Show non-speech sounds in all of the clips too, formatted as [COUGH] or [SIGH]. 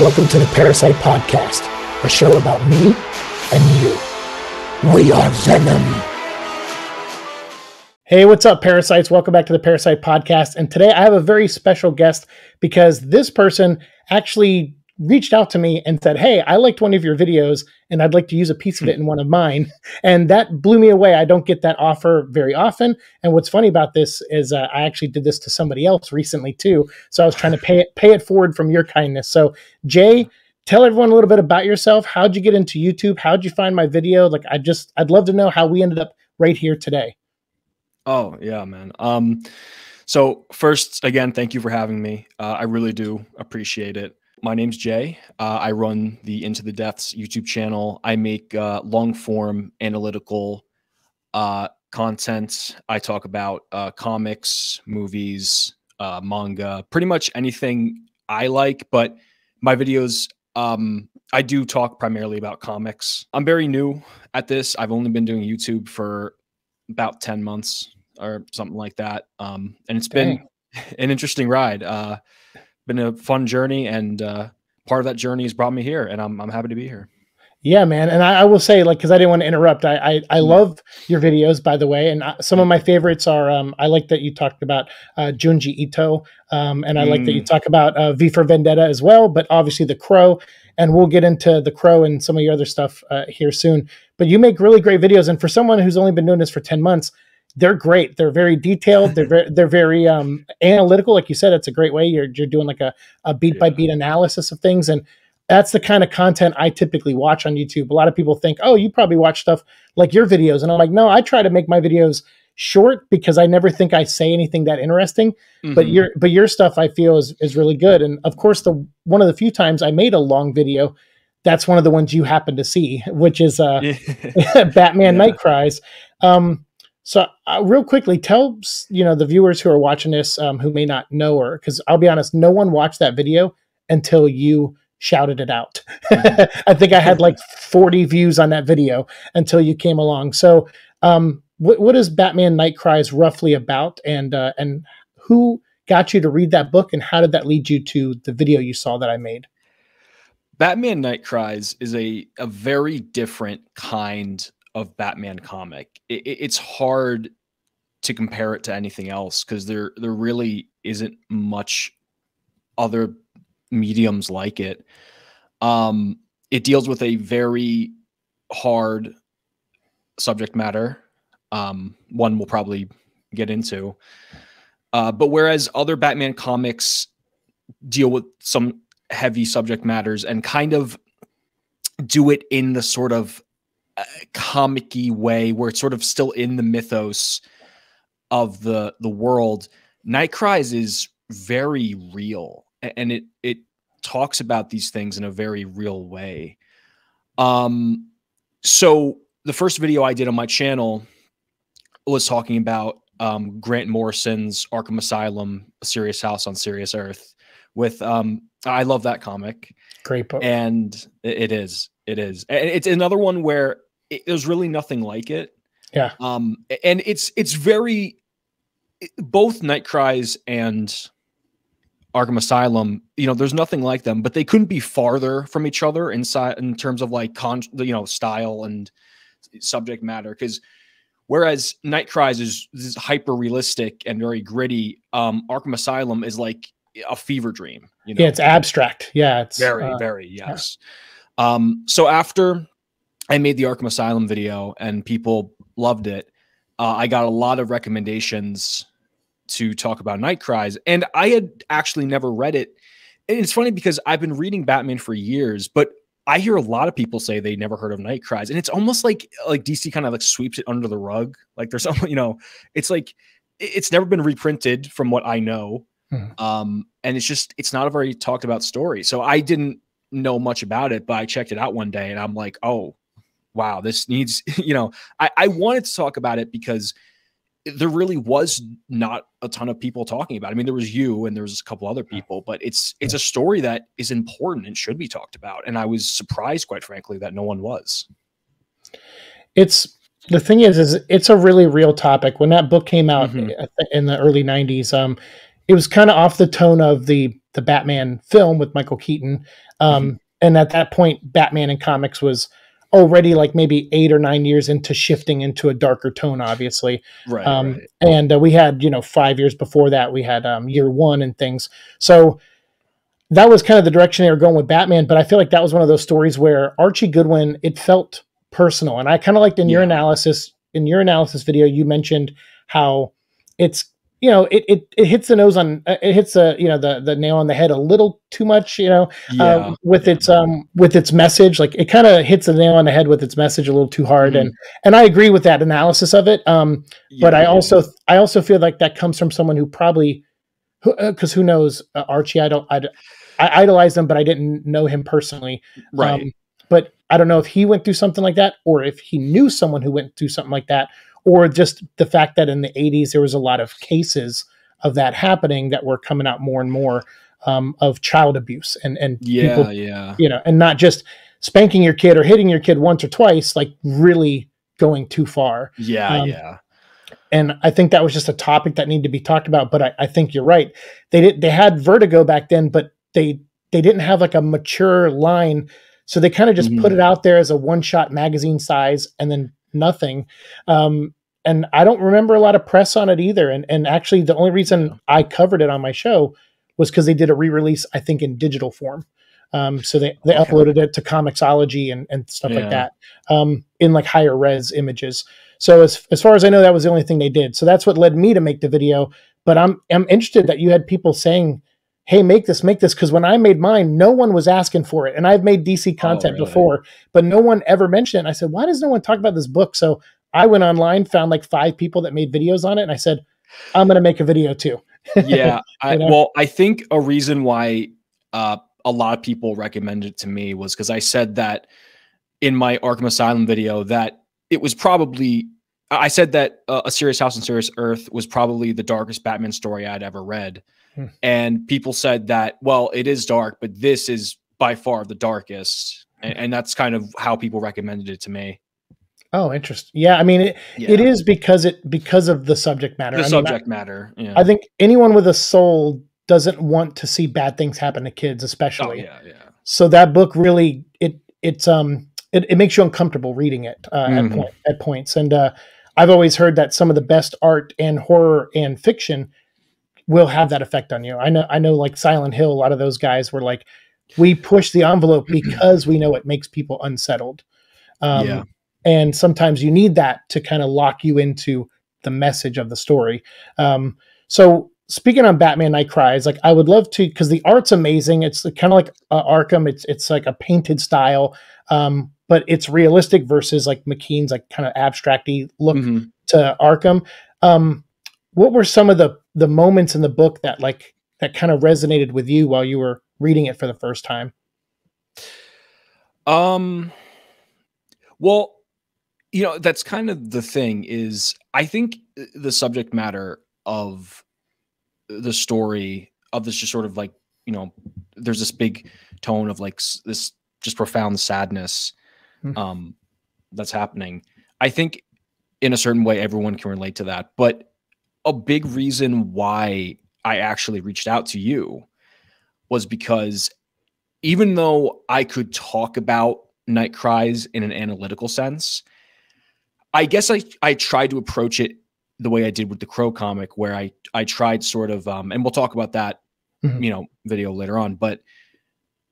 Welcome to the Parasite Podcast, a show about me and you. We are Venom. Hey, what's up, parasites? Welcome back to the Parasite Podcast. And today I have a very special guest because this person actually reached out to me and said, Hey, I liked one of your videos and I'd like to use a piece of it in one of mine. [LAUGHS] And that blew me away. I don't get that offer very often. And what's funny about this is uh, I actually did this to somebody else recently too. So I was trying to pay it, pay it forward from your kindness. So, Jay, tell everyone a little bit about yourself. How'd you get into YouTube? How'd you find my video? Like, I just, I'd love to know how we ended up right here today. Oh, yeah, man. Um, so first, again, thank you for having me. Uh, I really do appreciate it. My name's Jay. Uh, I run the Into the Depths YouTube channel. I make uh, long form analytical uh, content. I talk about uh, comics, movies, uh, manga, pretty much anything I like. But my videos, um, I do talk primarily about comics. I'm very new at this. I've only been doing YouTube for about 10 months or something like that. Um, and it's Dang. been [LAUGHS] an interesting ride. Uh, been a fun journey, and uh, part of that journey has brought me here, and I'm I'm happy to be here. Yeah, man, and I, I will say, like, because I didn't want to interrupt. I I, I love your videos, by the way, and I, some of my favorites are. Um, I like that you talked about uh, Junji Ito, um, and I mm. like that you mm. talk about uh, V for Vendetta as well. But obviously, The Crow, and we'll get into The Crow and some of your other stuff uh, here soon. But you make really great videos, and for someone who's only been doing this for ten months, they're great. They're very detailed. They're very, they're very um, analytical. Like you said, it's a great way. You're you're doing like a, a beat by beat analysis of things, and that's the kind of content I typically watch on YouTube. A lot of people think, oh, you probably watch stuff like your videos, and I'm like, no, I try to make my videos short because I never think I say anything that interesting. Mm-hmm. But your but your stuff I feel is is really good. And of course, the one of the few times I made a long video, that's one of the ones you happen to see, which is uh, [LAUGHS] Batman yeah. Night Cries. Um, so, uh, real quickly, tell you know the viewers who are watching this um, who may not know her, because I'll be honest, no one watched that video until you shouted it out. Mm-hmm. [LAUGHS] I think I had like 40 views on that video until you came along. So, um, what, what is Batman Night Cries roughly about, and uh, and who got you to read that book, and how did that lead you to the video you saw that I made? Batman Night Cries is a a very different kind of Batman comic. It, it's hard to compare it to anything else because there there really isn't much other mediums like it. Um, it deals with a very hard subject matter. Um, one we'll probably get into. Uh, but whereas other Batman comics deal with some heavy subject matters and kind of do it in the sort of comicky way where it's sort of still in the mythos of the the world night cries is very real and it it talks about these things in a very real way. Um so the first video i did on my channel was talking about um, grant morrison's arkham asylum a serious house on serious earth with um i love that comic. Great book. And it is it is. It's another one where it, there's really nothing like it. Yeah. Um, and it's it's very both Night Cries and Arkham Asylum. You know, there's nothing like them, but they couldn't be farther from each other inside in terms of like con, you know, style and subject matter. Because whereas Night Cries is, is hyper realistic and very gritty, um, Arkham Asylum is like a fever dream. You know? Yeah, it's abstract. Yeah, it's very, uh, very yes. Yeah. Um, so after I made the Arkham Asylum video and people loved it. Uh, I got a lot of recommendations to talk about Night Cries, and I had actually never read it. And it's funny because I've been reading Batman for years, but I hear a lot of people say they never heard of Night Cries, and it's almost like like DC kind of like sweeps it under the rug. Like there's [LAUGHS] some, you know, it's like it's never been reprinted from what I know, hmm. um, and it's just it's not a very talked about story. So I didn't know much about it, but I checked it out one day, and I'm like, oh, wow, this needs, [LAUGHS] you know, I, I wanted to talk about it because there really was not a ton of people talking about. It. I mean, there was you and there was a couple other people, but it's it's a story that is important and should be talked about. And I was surprised, quite frankly, that no one was. It's the thing is, is it's a really real topic. When that book came out mm-hmm. in the early '90s, um, it was kind of off the tone of the the Batman film with Michael Keaton. Um, mm-hmm. And at that point, Batman in comics was already like maybe eight or nine years into shifting into a darker tone, obviously. Right. Um, right. And uh, we had, you know, five years before that, we had um, year one and things. So that was kind of the direction they were going with Batman. But I feel like that was one of those stories where Archie Goodwin, it felt personal. And I kind of liked in yeah. your analysis, in your analysis video, you mentioned how it's you know it, it it hits the nose on uh, it hits the you know the the nail on the head a little too much you know uh, yeah, with yeah. its um with its message like it kind of hits the nail on the head with its message a little too hard mm-hmm. and and I agree with that analysis of it um yeah, but I also I also feel like that comes from someone who probably because who, uh, who, knows uh, Archie I don't I, I idolize him but I didn't know him personally right um, but I don't know if he went through something like that or if he knew someone who went through something like that or just the fact that in the 80s there was a lot of cases of that happening that were coming out more and more um, of child abuse and and yeah people, yeah you know and not just spanking your kid or hitting your kid once or twice like really going too far yeah um, yeah and I think that was just a topic that needed to be talked about. But I, I, think you're right. They did they had Vertigo back then, but they they didn't have like a mature line, so they kind of just mm-hmm. put it out there as a one shot magazine size, and then nothing. Um, and I don't remember a lot of press on it either. And and actually, the only reason I covered it on my show was because they did a re-release, I think, in digital form. Um, so they, they okay. uploaded it to Comixology and, and stuff yeah. like that um, in like higher res images. So as as far as I know, that was the only thing they did. So that's what led me to make the video. But I'm I'm interested that you had people saying, "Hey, make this, make this," because when I made mine, no one was asking for it, and I've made DC content oh, really? before, but no one ever mentioned it. And I said, "Why does no one talk about this book?" So I went online, found like five people that made videos on it, and I said, I'm going to make a video too. yeah. [LAUGHS] I, know? Well, I think a reason why uh, a lot of people recommended it to me was because I said that in my Arkham Asylum video that it was probably I said that uh, a Serious House on Serious Earth was probably the darkest Batman story I'd ever read, hmm. and people said that well, it is dark, but this is by far the darkest, and, and that's kind of how people recommended it to me. Oh, interesting. Yeah, I mean, it, yeah. it is because it because of the subject matter. The I subject mean, matter. Yeah. I think anyone with a soul doesn't want to see bad things happen to kids, especially. Oh, yeah, yeah. So that book really it it's um it, it makes you uncomfortable reading it uh, mm-hmm. at point, at points, and uh, I've always heard that some of the best art and horror and fiction will have that effect on you. I know I know like Silent Hill, a lot of those guys were like, we push the envelope because we know it makes people unsettled. Um, yeah and sometimes you need that to kind of lock you into the message of the story. Um, so speaking on Batman Night Cries, like I would love to because the art's amazing. It's kind of like uh, Arkham. It's it's like a painted style, um, but it's realistic versus like McKean's like kind of abstracty look mm-hmm. to Arkham. Um, what were some of the the moments in the book that like that kind of resonated with you while you were reading it for the first time? Um, well, you know that's kind of the thing is i think the subject matter of the story of this just sort of like you know there's this big tone of like this just profound sadness mm-hmm. um that's happening i think in a certain way everyone can relate to that but a big reason why i actually reached out to you was because even though i could talk about night cries in an analytical sense I guess I I tried to approach it the way I did with the Crow comic, where I I tried sort of, um, and we'll talk about that, mm-hmm. you know, video later on. But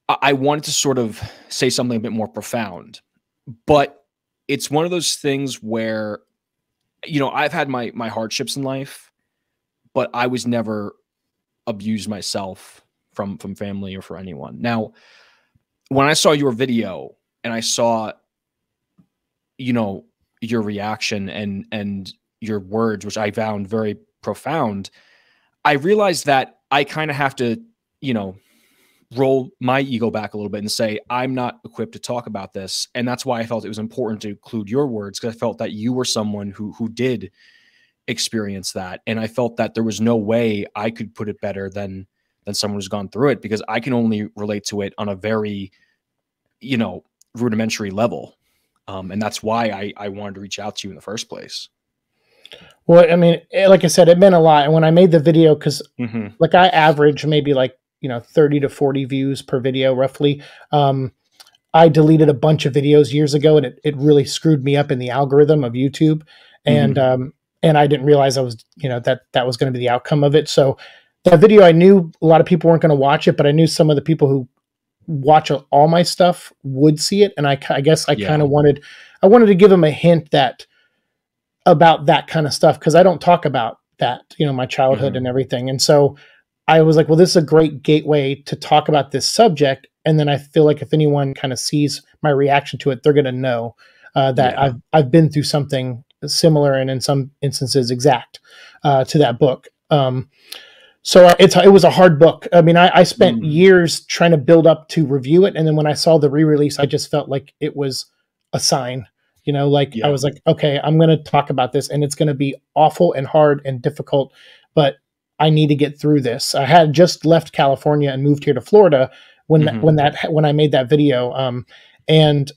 I, I wanted to sort of say something a bit more profound, but it's one of those things where, you know, I've had my my hardships in life, but I was never abused myself from from family or for anyone. Now, when I saw your video and I saw, you know, your reaction and and your words, which I found very profound, I realized that I kind of have to, you know, roll my ego back a little bit and say I'm not equipped to talk about this, and that's why I felt it was important to include your words because I felt that you were someone who who did experience that, and I felt that there was no way I could put it better than than someone who's gone through it because I can only relate to it on a very, you know, rudimentary level. Um, and that's why I, I wanted to reach out to you in the first place. Well, I mean, eh, like I said, it meant a lot. And when I made the video, because mm-hmm. like I average maybe like you know 30 to 40 views per video roughly um, i deleted a bunch of videos years ago and it, it really screwed me up in the algorithm of youtube and mm-hmm. um, and i didn't realize i was you know that that was going to be the outcome of it so that video i knew a lot of people weren't going to watch it but i knew some of the people who watch all my stuff would see it and i, I guess i yeah. kind of wanted i wanted to give them a hint that about that kind of stuff because i don't talk about that you know my childhood mm-hmm. and everything and so I was like, well, this is a great gateway to talk about this subject. And then I feel like if anyone kind of sees my reaction to it, they're going to know uh, that yeah. I've I've been through something similar and in some instances exact uh, to that book. Um, so it's it was a hard book. I mean, I, I spent mm. years trying to build up to review it, and then when I saw the re-release, I just felt like it was a sign. You know, like yeah. I was like, okay, I'm going to talk about this, and it's going to be awful and hard and difficult, but I need to get through this. I had just left California and moved here to Florida when mm-hmm. that, when that when I made that video. Um, and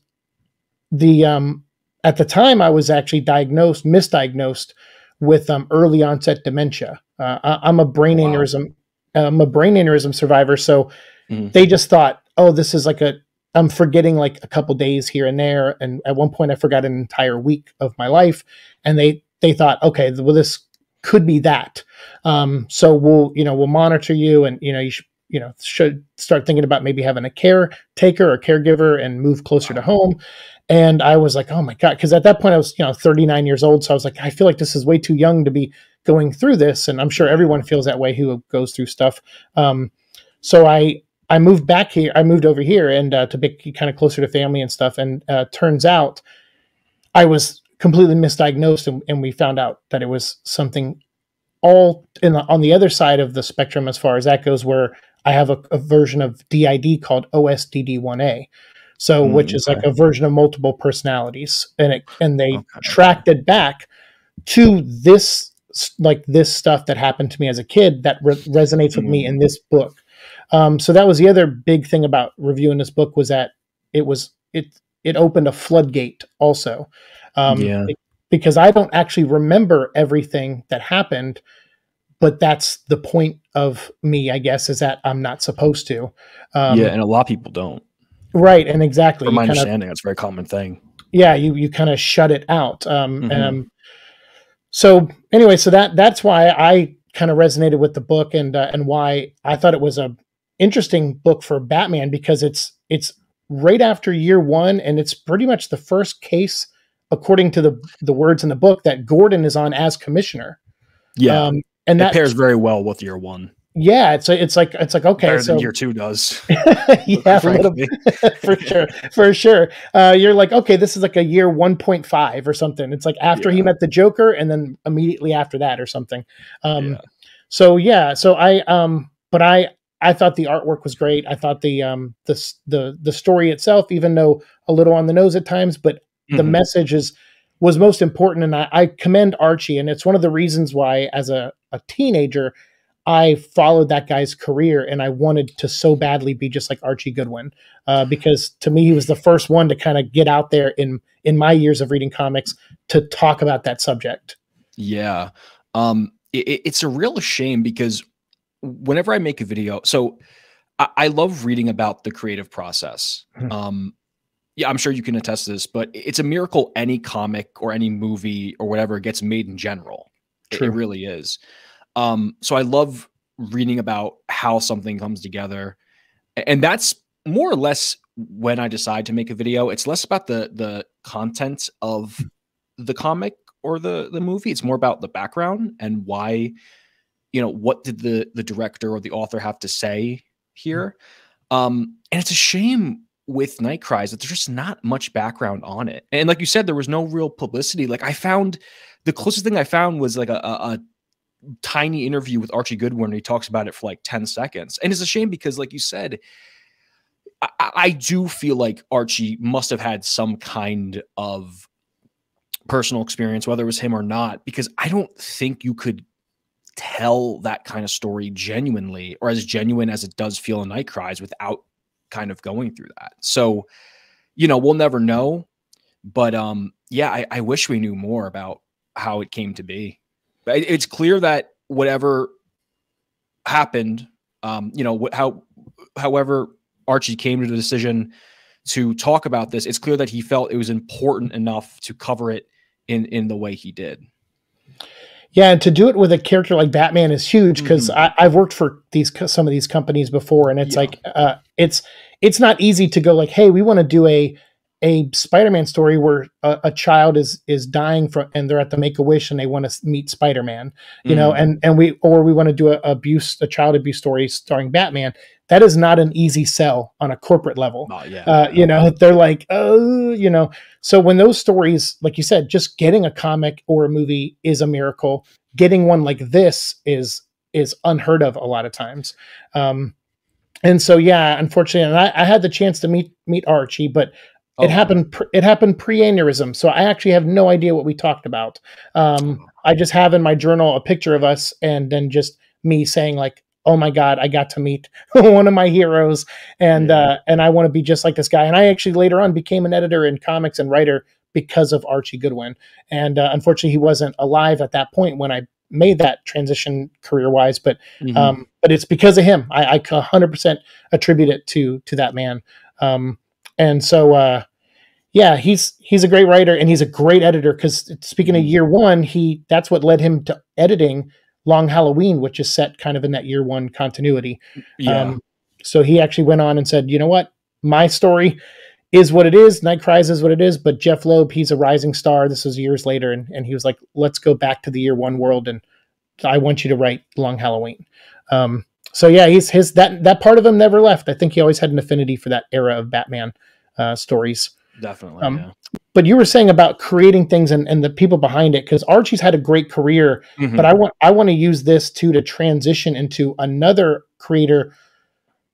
the um, at the time I was actually diagnosed, misdiagnosed with um, early onset dementia. Uh, I, am a brain wow. aneurysm. I'm a brain aneurysm survivor. So mm-hmm. they just thought, oh, this is like a I'm forgetting like a couple days here and there. And at one point, I forgot an entire week of my life. And they they thought, okay, well, this could be that. Um, so we'll, you know, we'll monitor you and, you know, you should, you know, should start thinking about maybe having a caretaker or caregiver and move closer to home. And I was like, oh my God. Cause at that point I was, you know, 39 years old. So I was like, I feel like this is way too young to be going through this. And I'm sure everyone feels that way who goes through stuff. Um, so I, I moved back here. I moved over here and uh, to be kind of closer to family and stuff. And uh, turns out I was completely misdiagnosed and, and, we found out that it was something all in the, on the other side of the spectrum as far as that goes where i have a, a version of did called osdd1a so mm, which is okay. like a version of multiple personalities and it and they okay. tracked it back to this like this stuff that happened to me as a kid that re- resonates with mm. me in this book um, so that was the other big thing about reviewing this book was that it was it it opened a floodgate also um, yeah. Because I don't actually remember everything that happened, but that's the point of me, I guess, is that I'm not supposed to. Um, yeah, and a lot of people don't. Right, and exactly. From my understanding, that's a very common thing. Yeah, you you kind of shut it out. Um, mm-hmm. um, so anyway, so that that's why I kind of resonated with the book and uh, and why I thought it was a interesting book for Batman because it's it's right after year one and it's pretty much the first case according to the the words in the book, that Gordon is on as commissioner. Yeah, um, and that pairs very well with year one. Yeah, it's it's like it's like okay, Better so year two does. [LAUGHS] yeah, [LAUGHS] for sure, for sure. Uh, you're like okay, this is like a year one point five or something. It's like after yeah. he met the Joker, and then immediately after that or something. Um, yeah. So yeah, so I um, but I I thought the artwork was great. I thought the um the the the story itself, even though a little on the nose at times, but mm-hmm. the message is was most important and I, I, commend archie and it's one of the reasons why as a, a teenager i followed that guy's career and i wanted to so badly be just like archie goodwin uh, because to me he was the first one to kind of get out there in in my years of reading comics to talk about that subject yeah um it, it's a real shame because whenever i make a video so I, I love reading about the creative process mm-hmm. um yeah, I'm sure you can attest to this, but it's a miracle any comic or any movie or whatever gets made in general. It, it, really is. Um, so I love reading about how something comes together. And that's more or less when I decide to make a video. It's less about the the content of the comic or the the movie. It's more about the background and why, you know, what did the the director or the author have to say here. Um, and it's a shame with Night Cries that there's just not much background on it. And like you said, there was no real publicity. Like I found the closest thing I found was like a, a, a tiny interview with Archie Goodwin. he talks about it for like 10 seconds. And it's a shame because, like you said, I, I do feel like Archie must have had some kind of personal experience, whether it was him or not, because I don't think you could tell that kind of story genuinely or as genuine as it does feel in Night Cries without kind of going through that. So, you know, we'll never know. But um, yeah, I, I wish we knew more about how it came to be. It's clear that whatever happened Um, you know, how, however, Archie came to the decision to talk about this, it's clear that he felt it was important enough to cover it in in the way he did. Yeah, and to do it with a character like Batman is huge because mm-hmm. I've worked for these some of these companies before, and it's yeah. like uh, it's it's not easy to go like, hey, we want to do a a Spider-Man story where a, a, child is is dying from and they're at the Make a Wish and they want to meet Spider-Man, you mm-hmm. know, and and we or we want to do a abuse a child abuse story starring Batman. That is not an easy sell on a corporate level. Uh, you know, [LAUGHS] they're like, oh, you know. So when those stories, like you said, just getting a comic or a movie is a miracle. Getting one like this is is unheard of a lot of times. Um, and so yeah, unfortunately, and I, I, had the chance to meet meet Archie, but Oh. It happened. Pre- it happened pre-aneurysm, so I actually have no idea what we talked about. Um. I just have in my journal a picture of us, and then just me saying like, "Oh my God, I got to meet [LAUGHS] one of my heroes, and yeah. uh, and I want to be just like this guy." And I actually later on became an editor in comics and writer because of Archie Goodwin. And uh, unfortunately, he wasn't alive at that point when I made that transition career wise. But mm-hmm. um, but it's because of him. I, I 100% attribute it to to that man. Um, and so, uh, yeah, he's he's a great writer and he's a great editor. Because speaking of mm-hmm. year one, he that's what led him to editing Long Halloween, which is set kind of in that year one continuity. Yeah. Um, so he actually went on and said, you know what, my story is what it is. Night Cries is what it is. But Jeph Loeb, he's a rising star. This was years later, and, and he was like, let's go back to the year one world, and I want you to write Long Halloween. Um, so yeah, he's his that that part of him never left. I think he always had an affinity for that era of Batman uh, stories. Definitely. Um, yeah. But you were saying about creating things and, and the people behind it because Archie's had a great career, mm-hmm. but I want I want to use this too to transition into another creator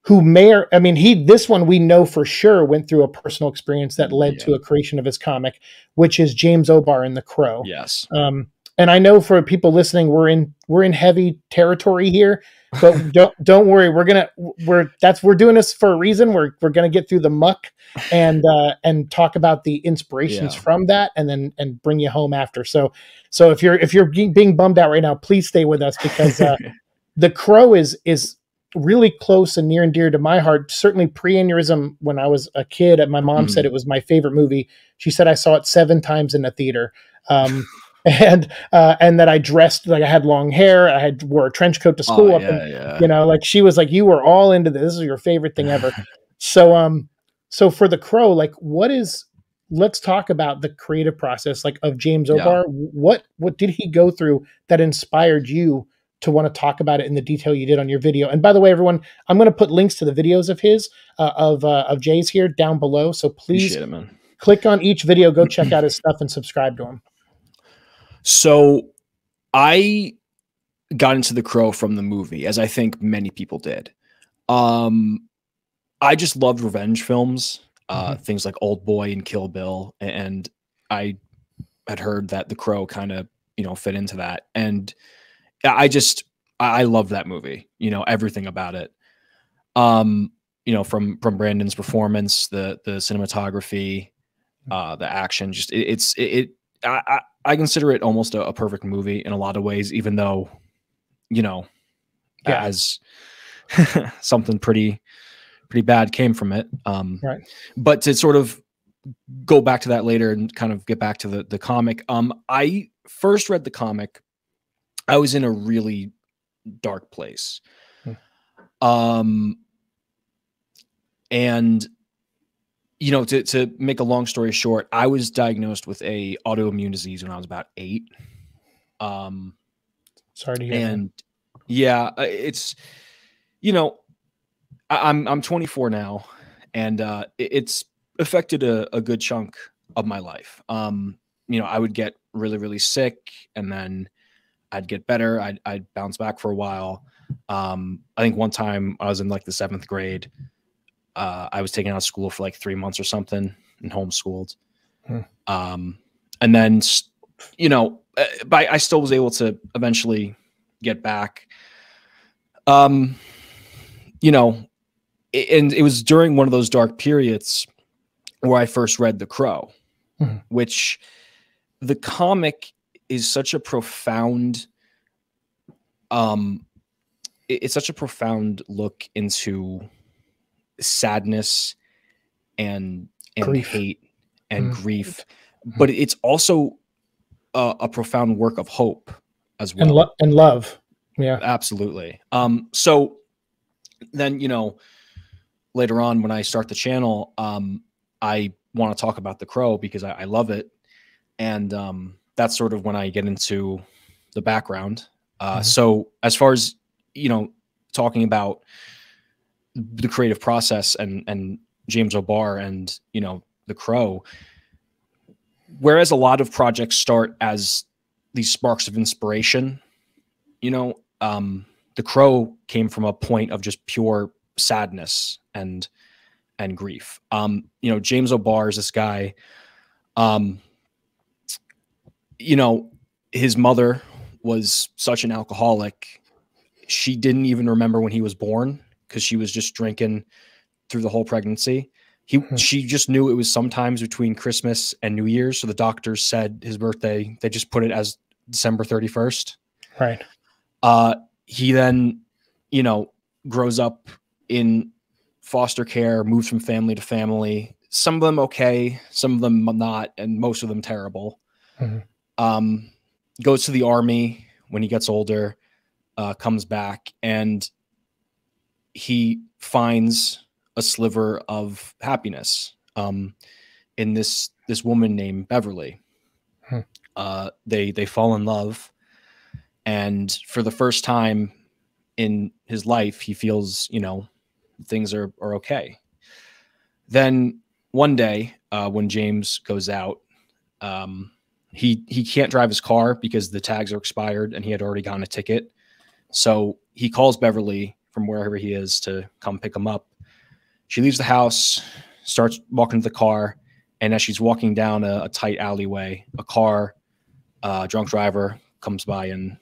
who may or I mean he this one we know for sure went through a personal experience that led yeah. to a creation of his comic, which is James O'Barr in The Crow. Yes. Um, and I know for people listening, we're in we're in heavy territory here, but [LAUGHS] don't don't worry, we're gonna we're that's we're doing this for a reason. We're we're gonna get through the muck and [LAUGHS] uh, and talk about the inspirations yeah. from that, and then and bring you home after. So so if you're if you're being bummed out right now, please stay with us because uh, [LAUGHS] the Crow is is really close and near and dear to my heart. Certainly pre-aneurysm when I was a kid, and my mom mm. said it was my favorite movie. She said I saw it seven times in the theater. Um, [LAUGHS] and uh, and that I dressed like I had long hair. I had wore a trench coat to oh, school. Oh, yeah, and, yeah. You know, like she was like, "You were all into this. This is your favorite thing ever." [LAUGHS] so um, so for the Crow, like, what is? Let's talk about the creative process, like of James O'Barr. Yeah. What what did he go through that inspired you to want to talk about it in the detail you did on your video? And by the way, everyone, I'm going to put links to the videos of his uh, of uh, of Jay's here down below. So please it, click on each video, go check out his stuff, and subscribe to him. So I got into The Crow from the movie, as I think many people did. Um, I just loved revenge films, uh, mm-hmm. things like Old Boy and Kill Bill, and I had heard that The Crow kind of you know fit into that, and I just I love that movie. You know everything about it. Um, you know from from Brandon's performance, the the cinematography, uh, the action, just it, it's it, it I, I consider it almost a, a, perfect movie in a lot of ways, even though, you know, yeah. as [LAUGHS] something pretty pretty bad came from it. Um, right. But to sort of go back to that later and kind of get back to the the comic. Um, I first read the comic. I was in a really dark place. Hmm. Um, and you know, to, to make a long story short, I was diagnosed with a autoimmune disease when I was about eight. Um, sorry to hear. And that. yeah, uh, it's, you know, I, am I'm, I'm 24 now, and uh, it's affected a, a good chunk of my life. Um, you know, I would get really really sick, and then I'd get better. I'd I'd bounce back for a while. Um, I think one time I was in like the seventh grade uh, I was taken out of school for like three months or something and homeschooled. Hmm. Um, and then, you know, uh, but I still was able to eventually get back. Um, you know, and it was during one of those dark periods where I first read The Crow, hmm. which the comic is such a profound um it's such a profound look into sadness and and Grief. hate and Mm. grief, but it's also a, a profound work of hope as well. and lo- and love. Yeah. Absolutely. Um, so then, you know, later on when I start the channel, um, I want to talk about the crow because I, I love it. And um, that's sort of when I get into the background. Uh, Mhm. So as far as, you know, talking about the creative process and, and James O'Barr and, you know, the crow, whereas a lot of projects start as these sparks of inspiration you know, um, the crow came from a point of just pure sadness and and grief. Um, you know, James O'Barr is this guy. Um, you know, his mother was such an alcoholic. She didn't even remember when he was born because she was just drinking through the whole pregnancy. He Hmm. she just knew it was sometimes between Christmas and New Year's. So the doctors said his birthday, they just put it as December 31st Right. uh, he then, you know, grows up in foster care, moves from family to family. Some of them okay, some of them not, and most of them terrible. Mhm. Um, goes to the army when he gets older, uh, comes back, and he finds a sliver of happiness um, in this this woman named Beverly. Hmm. Uh, they they fall in love and for the first time in his life he feels you know things are, are okay then one day uh, when james goes out um, he he can't drive his car because the tags are expired and he had already gotten a ticket so he calls beverly from wherever he is to come pick him up she leaves the house starts walking to the car and as she's walking down a, a tight alleyway a car uh, drunk driver comes by and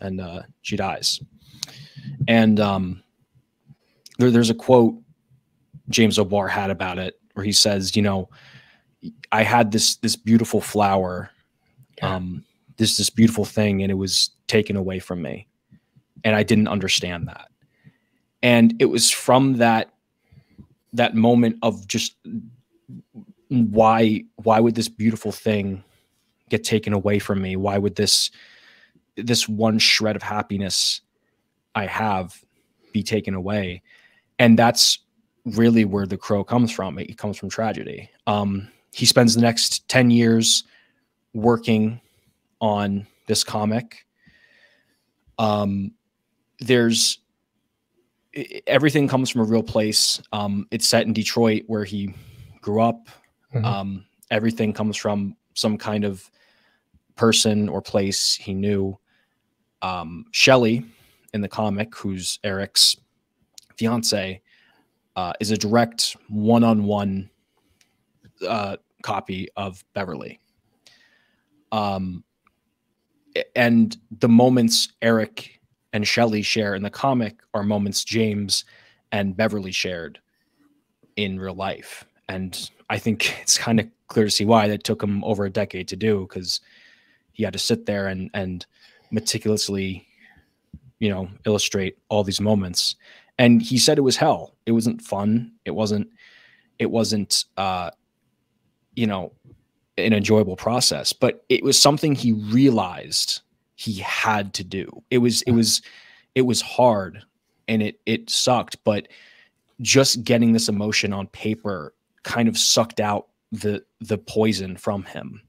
and uh, she dies. And um, there, there's a quote James O'Barr had about it where he says, you know, I had this this beautiful flower. Um, this this beautiful thing, and it was taken away from me, and I didn't understand that. And it was from that that moment of just why why would this beautiful thing get taken away from me? Why would this this one shred of happiness I have be taken away? And that's really where the crow comes from. It comes from tragedy. Um, he spends the next 10 years working on this comic. Um, there's everything comes from a real place. Um, it's set in Detroit where he grew up. Mhm. Um, everything comes from some kind of person or place he knew. Um, Shelley in the comic, who's Eric's fiance, uh, is a direct one-on-one uh, copy of Beverly. Um, and the moments Eric and Shelley share in the comic are moments James and Beverly shared in real life. And I think [LAUGHS] it's kind of clear to see why that took him over a decade to do because he had to sit there and and meticulously, you know, illustrate all these moments. And he said it was hell. It wasn't fun. It wasn't. It wasn't. uh You know, an enjoyable process, but it was something he realized he had to do. It was. It was. It was hard, and it it sucked. But just getting this emotion on paper kind of sucked out the the poison from him.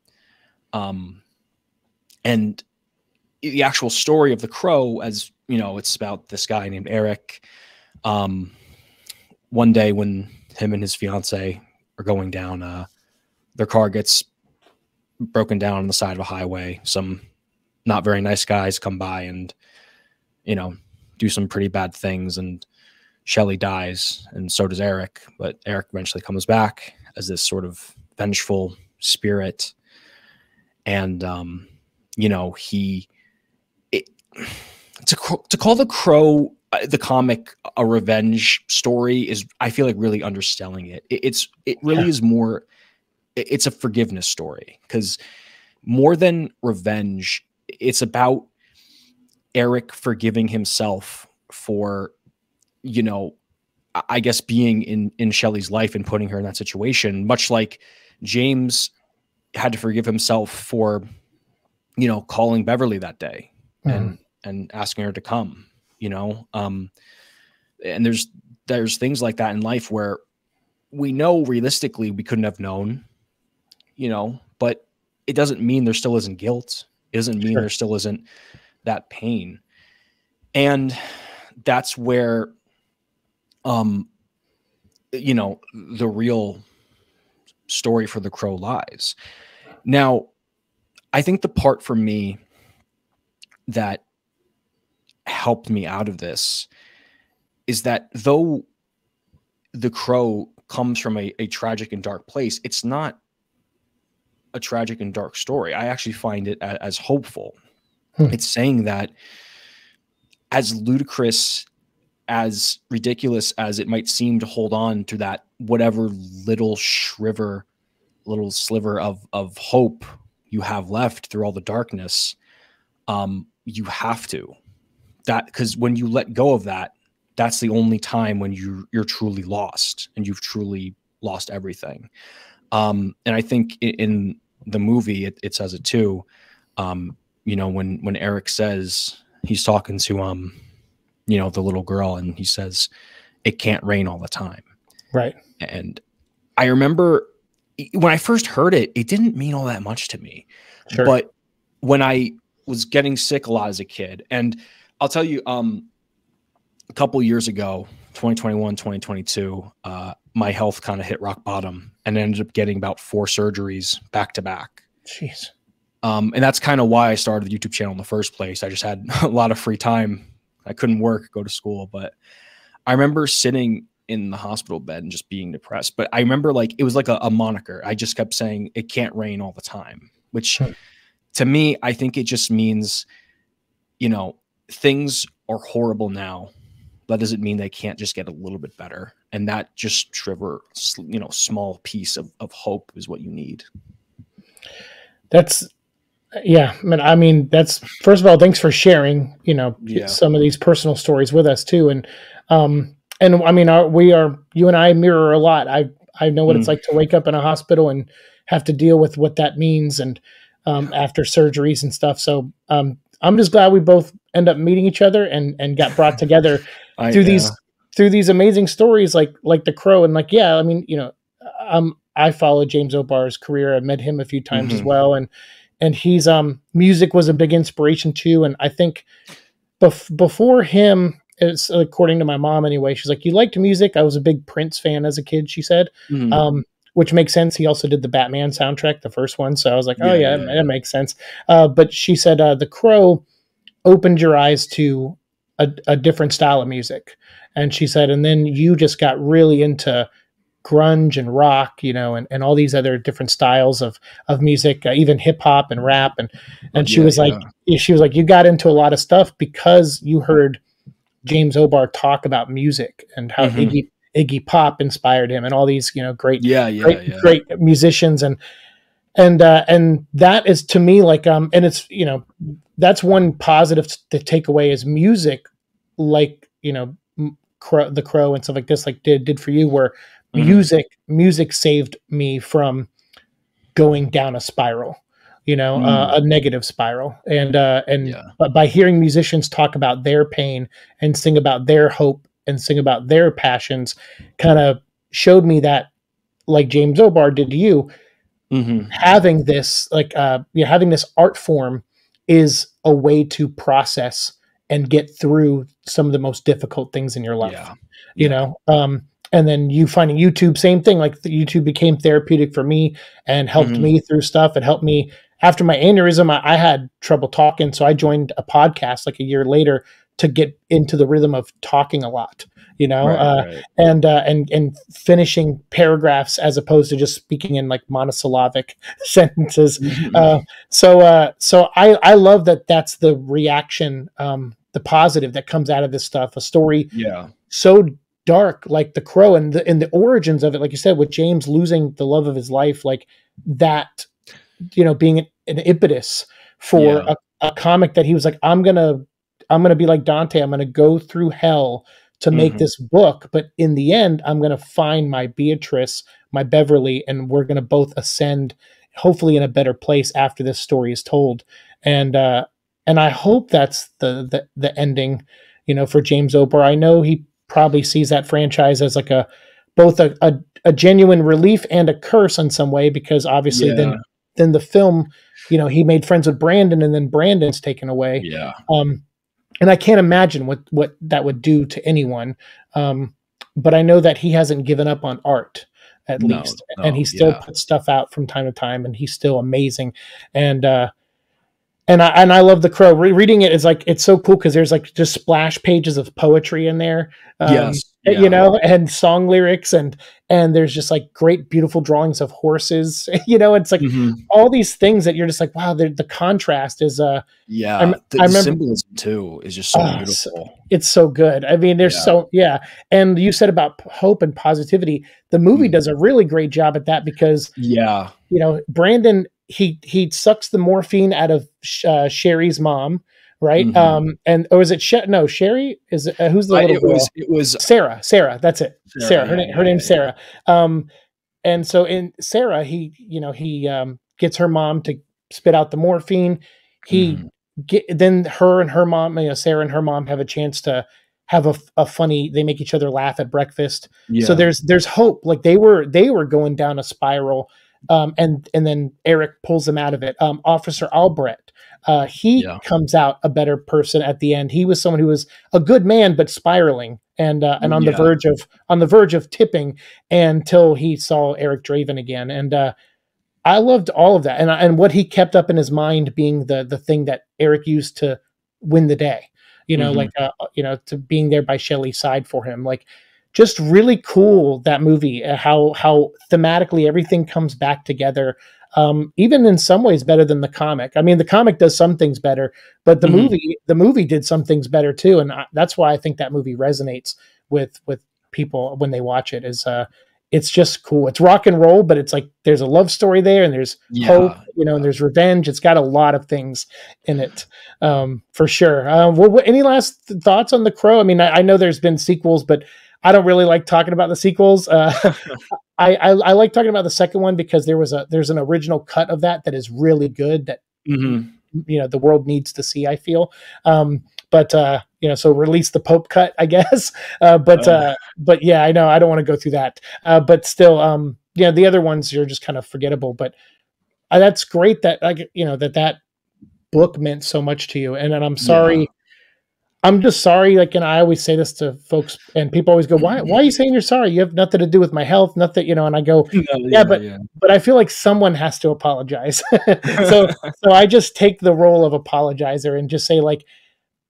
Um, and the actual story of the crow, as you know, it's about this guy named Eric. Um, one day when him and his fiance are going down, uh, their car gets broken down on the side of a highway. Some not very nice guys come by and you know do some pretty bad things and Shelly dies and so does Eric, but Eric eventually comes back as this sort of vengeful spirit. And um, you know, he it, to to call the crow uh, the comic a revenge story is I feel like really underselling it. it it's it really Yeah. is more it's a forgiveness story because more than revenge, it's about Eric forgiving himself for you know i guess being in in shelly's life and putting her in that situation much like james had to forgive himself for you know calling beverly that day mm-hmm. and and asking her to come you know um and there's there's things like that in life where we know realistically we couldn't have known you know but it doesn't mean there still isn't guilt. It doesn't mean sure. there still isn't that pain. And that's where um you know the real story for the crow lies. Now i think the part for me that helped me out of this is that though the crow comes from a, a tragic and dark place it's not a tragic and dark story. I actually find it as, as hopeful. Hmm. it's saying that as ludicrous as ridiculous as it might seem to hold on to that whatever little shriver little sliver of of hope you have left through all the darkness um you have to. That because when you let go of that that's the only time when you you're truly lost and you've truly lost everything um and i think in, in the movie it, it says it too. Um you know when when eric says he's talking to um you know the little girl and he says it can't rain all the time. Right. And i remember when i first heard it it didn't mean all that much to me. Sure. but when i was getting sick a lot as a kid and i'll tell you um a couple years ago 2021 2022 uh, my health kind of hit rock bottom and ended up getting about four surgeries back to back jeez um, and that's kind of why i started the youtube channel in the first place i just had [LAUGHS] a lot of free time I couldn't work, go to school, but I remember sitting in the hospital bed and just being depressed. But I remember like it was like a, a moniker. I just kept saying it can't rain all the time, which hmm. to me, I think it just means, you know, things are horrible now. That doesn't mean they can't just get a little bit better. And that just shiver, you know, small piece of, of hope is what you need. That's yeah, I mean, that's first of all, thanks for sharing. You know, yeah. some of these personal stories with us too, and um, and I mean, our, we are you and I mirror a lot. I I know what mm. it's like to wake up in a hospital and have to deal with what that means, and um, after surgeries and stuff. So um, I'm just glad we both end up meeting each other and and got brought [LAUGHS] together I, through these through these amazing stories, like like the crow, and like yeah, I mean, you know, um, I followed James O'Barr's career. I met him a few times mm-hmm. as well, and and he's um music was a big inspiration too and i think bef- before him it's according to my mom anyway she's like you liked music i was a big prince fan as a kid she said mm-hmm. um which makes sense he also did the batman soundtrack the first one so i was like oh yeah, yeah, yeah. that makes sense uh, but she said uh, the crow opened your eyes to a, a different style of music and she said and then you just got really into grunge and rock, you know, and, and all these other different styles of of music, uh, even hip hop and rap, and and she yeah, was like, she was like, you got into a lot of stuff because you heard James O'Barr talk about music and how mm-hmm. Iggy Iggy Pop inspired him, and all these you know great, yeah, yeah, great, yeah. great musicians, and and uh, and that is to me like um, and it's you know that's one positive to take away is music, like you know. Crow, the crow and stuff like this like did did for you where mm-hmm. music music saved me from going down a spiral you know mm. uh, a negative spiral and uh and yeah. but by hearing musicians talk about their pain and sing about their hope and sing about their passions kind of showed me that like james O'Barr did to you mm-hmm. having this like uh you know, having this art form is a way to process and get through some of the most difficult things in your life yeah. you yeah. know um and then you finding YouTube, same thing. Like YouTube became therapeutic for me and helped mm-hmm. me through stuff. It helped me after my aneurysm. I, I, had trouble talking, so I joined a podcast like a year later to get into the rhythm of talking a lot. You know, right, uh, right. and uh, and and finishing paragraphs as opposed to just speaking in like monosyllabic [LAUGHS] sentences. Mm-hmm. Uh, so uh, so I I love that. That's the reaction. Um, the positive that comes out of this stuff a story yeah so dark like the crow and the and the origins of it like you said with james losing the love of his life like that you know being an, an impetus for yeah. a, a, comic that he was like i'm gonna I'm gonna be like Dante. I'm gonna go through hell to make Mhm. this book, but in the end, I'm gonna find my Beatrice, my Beverly, and we're gonna both ascend, hopefully in a better place after this story is told. And uh, and I hope that's the the the ending, you know, for James O'Barr. I know he probably sees that franchise as like a both a, a, a genuine relief and a curse in some way because obviously Yeah. then then the film, you know, he made friends with Brandon and then Brandon's taken away. Yeah. Um, and I can't imagine what what that would do to anyone. Um, but I know that he hasn't given up on art at No, least, and he still yeah. puts stuff out from time to time, and he's still amazing. And uh, and I and I love the crow. Re- reading it is like it's so cool because there's like just splash pages of poetry in there. Um, yes. You know and song lyrics and and there's just like great beautiful drawings of horses [LAUGHS] you know it's like Mhm. all these things that you're just like wow the, the contrast is uh Yeah. I'm- the, I remember- symbolism too is just so Oh, beautiful. it's so good i mean there's Yeah. so yeah and you said about hope and positivity the movie Mm. does a really great job at that because Yeah. you know brandon he he sucks the morphine out of uh, sherry's mom right Mhm. um and or is it Sh- no sherry is it, uh, who's the Uh, little it girl? was it was Sarah, Sarah, that's it. Sarah, Sarah, her, name, her name's Sarah. Um, and so in Sarah, he, you know, he um, gets her mom to spit out the morphine. He Mhm. get then her and her mom, you know, Sarah and her mom have a chance to have a, a funny. They make each other laugh at breakfast. yeah. So there's there's hope. Like they were they were going down a spiral, um, and and then Eric pulls them out of it. Um, Officer Albrecht, uh, he Yeah. comes out a better person at the end. He was someone who was a good man but spiraling and uh, and on the verge of on the verge of tipping until he saw Eric Draven again. And uh, I loved all of that, and and what he kept up in his mind being the the thing that Eric used to win the day. You know, Mhm. like uh, you know, to being there by Shelley's side for him, like just really cool that movie uh, how how thematically everything comes back together um even in some ways better than the comic. I mean the comic does some things better but the Mhm. movie the movie did some things better too and I, that's why i think that movie resonates with with people when they watch it is uh it's just cool. It's rock and roll but it's like there's a love story there and there's hope Yeah, you know and there's revenge. It's got a lot of things in it um for sure. Um what, what, any last th- thoughts on the crow? I mean I, I know there's been sequels but I don't really like talking about the sequels. Uh, [LAUGHS] I, I I like talking about the second one because there was a there's an original cut of that that is really good that Mhm. you know the world needs to see. I feel, um, but uh, you know, so release the Pope cut, I [LAUGHS] guess. Uh, but Uh. uh, but yeah, I know I don't want to go through that. Uh, but still, um, know the other ones are just kind of forgettable. But uh, that's great that like you know that that book meant so much to you, and, and I'm sorry. Yeah. I'm just sorry. Like, and I always say this to folks, and people always go, "Why? Why are you saying you're sorry? You have nothing to do with my health, nothing." You know, and I go, No, Yeah, but- but I feel like someone has to apologize. [LAUGHS] so, so I just take the role of apologizer and just say, like,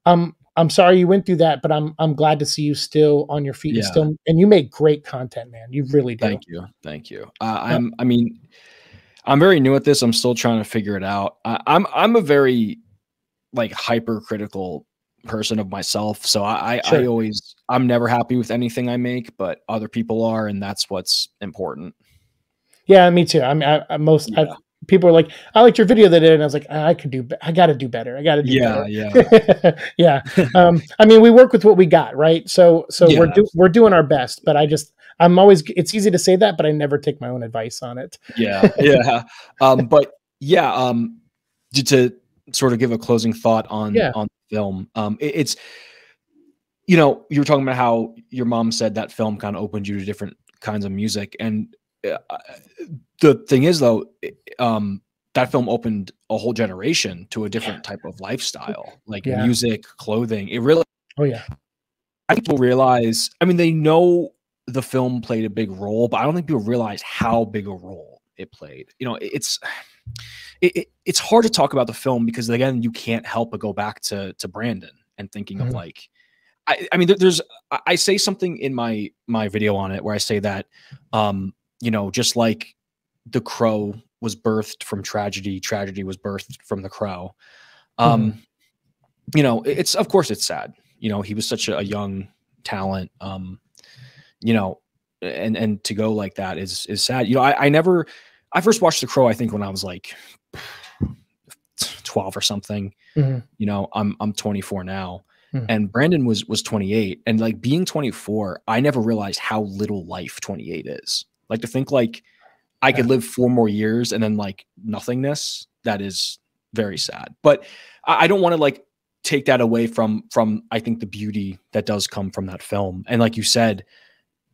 "I'm, I'm sorry you went through that, but I'm, I'm glad to see you still on your feet and still, and you make great content, man. You really do." Thank you, thank you. Uh, I'm. I mean, I'm very new at this. I'm still trying to figure it out. I, I'm. I'm a very like hypercritical person of myself. So I. I, I always. I'm never happy with anything I make, but other people are, and that's what's important. Yeah, me too. I mean, I, I most Yeah. I, people are like, "I liked your video that did," and I was like, "I could do, I got to do better. I got to do Yeah, better." yeah. [LAUGHS] yeah. Um, I mean, we work with what we got, right? So, so we're do, we're doing our best, but I just, I'm always. It's easy to say that, but I never take my own advice on it. yeah [LAUGHS] yeah um but yeah um to, sort of give a closing thought on Yeah. on film um it- it's you know you were talking about how your mom said that film kind of opened you to different kinds of music and uh, the thing is though it- um that film opened a whole generation to a different type of lifestyle like Yeah. music clothing it really Oh yeah, I think people realize, I mean, they know the film played a big role, but I don't think people realize how big a role it played. You know, it's it, it- it's hard to talk about the film because again, you can't help but go back to to Brandon and thinking Mhm. of like I, I mean, there, there's I- say something in my my video on it where I say that um, you know, just like the crow was birthed from tragedy, tragedy was birthed from the crow. Um, you know, it- it's of course it's sad. You know, he was such a, a young talent. Um, you know, and and to go like that is is sad. You know, I, I never I first watched The Crow, I think when I was like 12 or something. Mhm. You know, I'm I'm 24 now. Hmm. And Brandon was was 28 and like being 24, I never realized how little life 28 is. Like to think like I could live four more years and then like nothingness, that is very sad. But I, I don't want to like take that away from from I think the beauty that does come from that film. And like you said,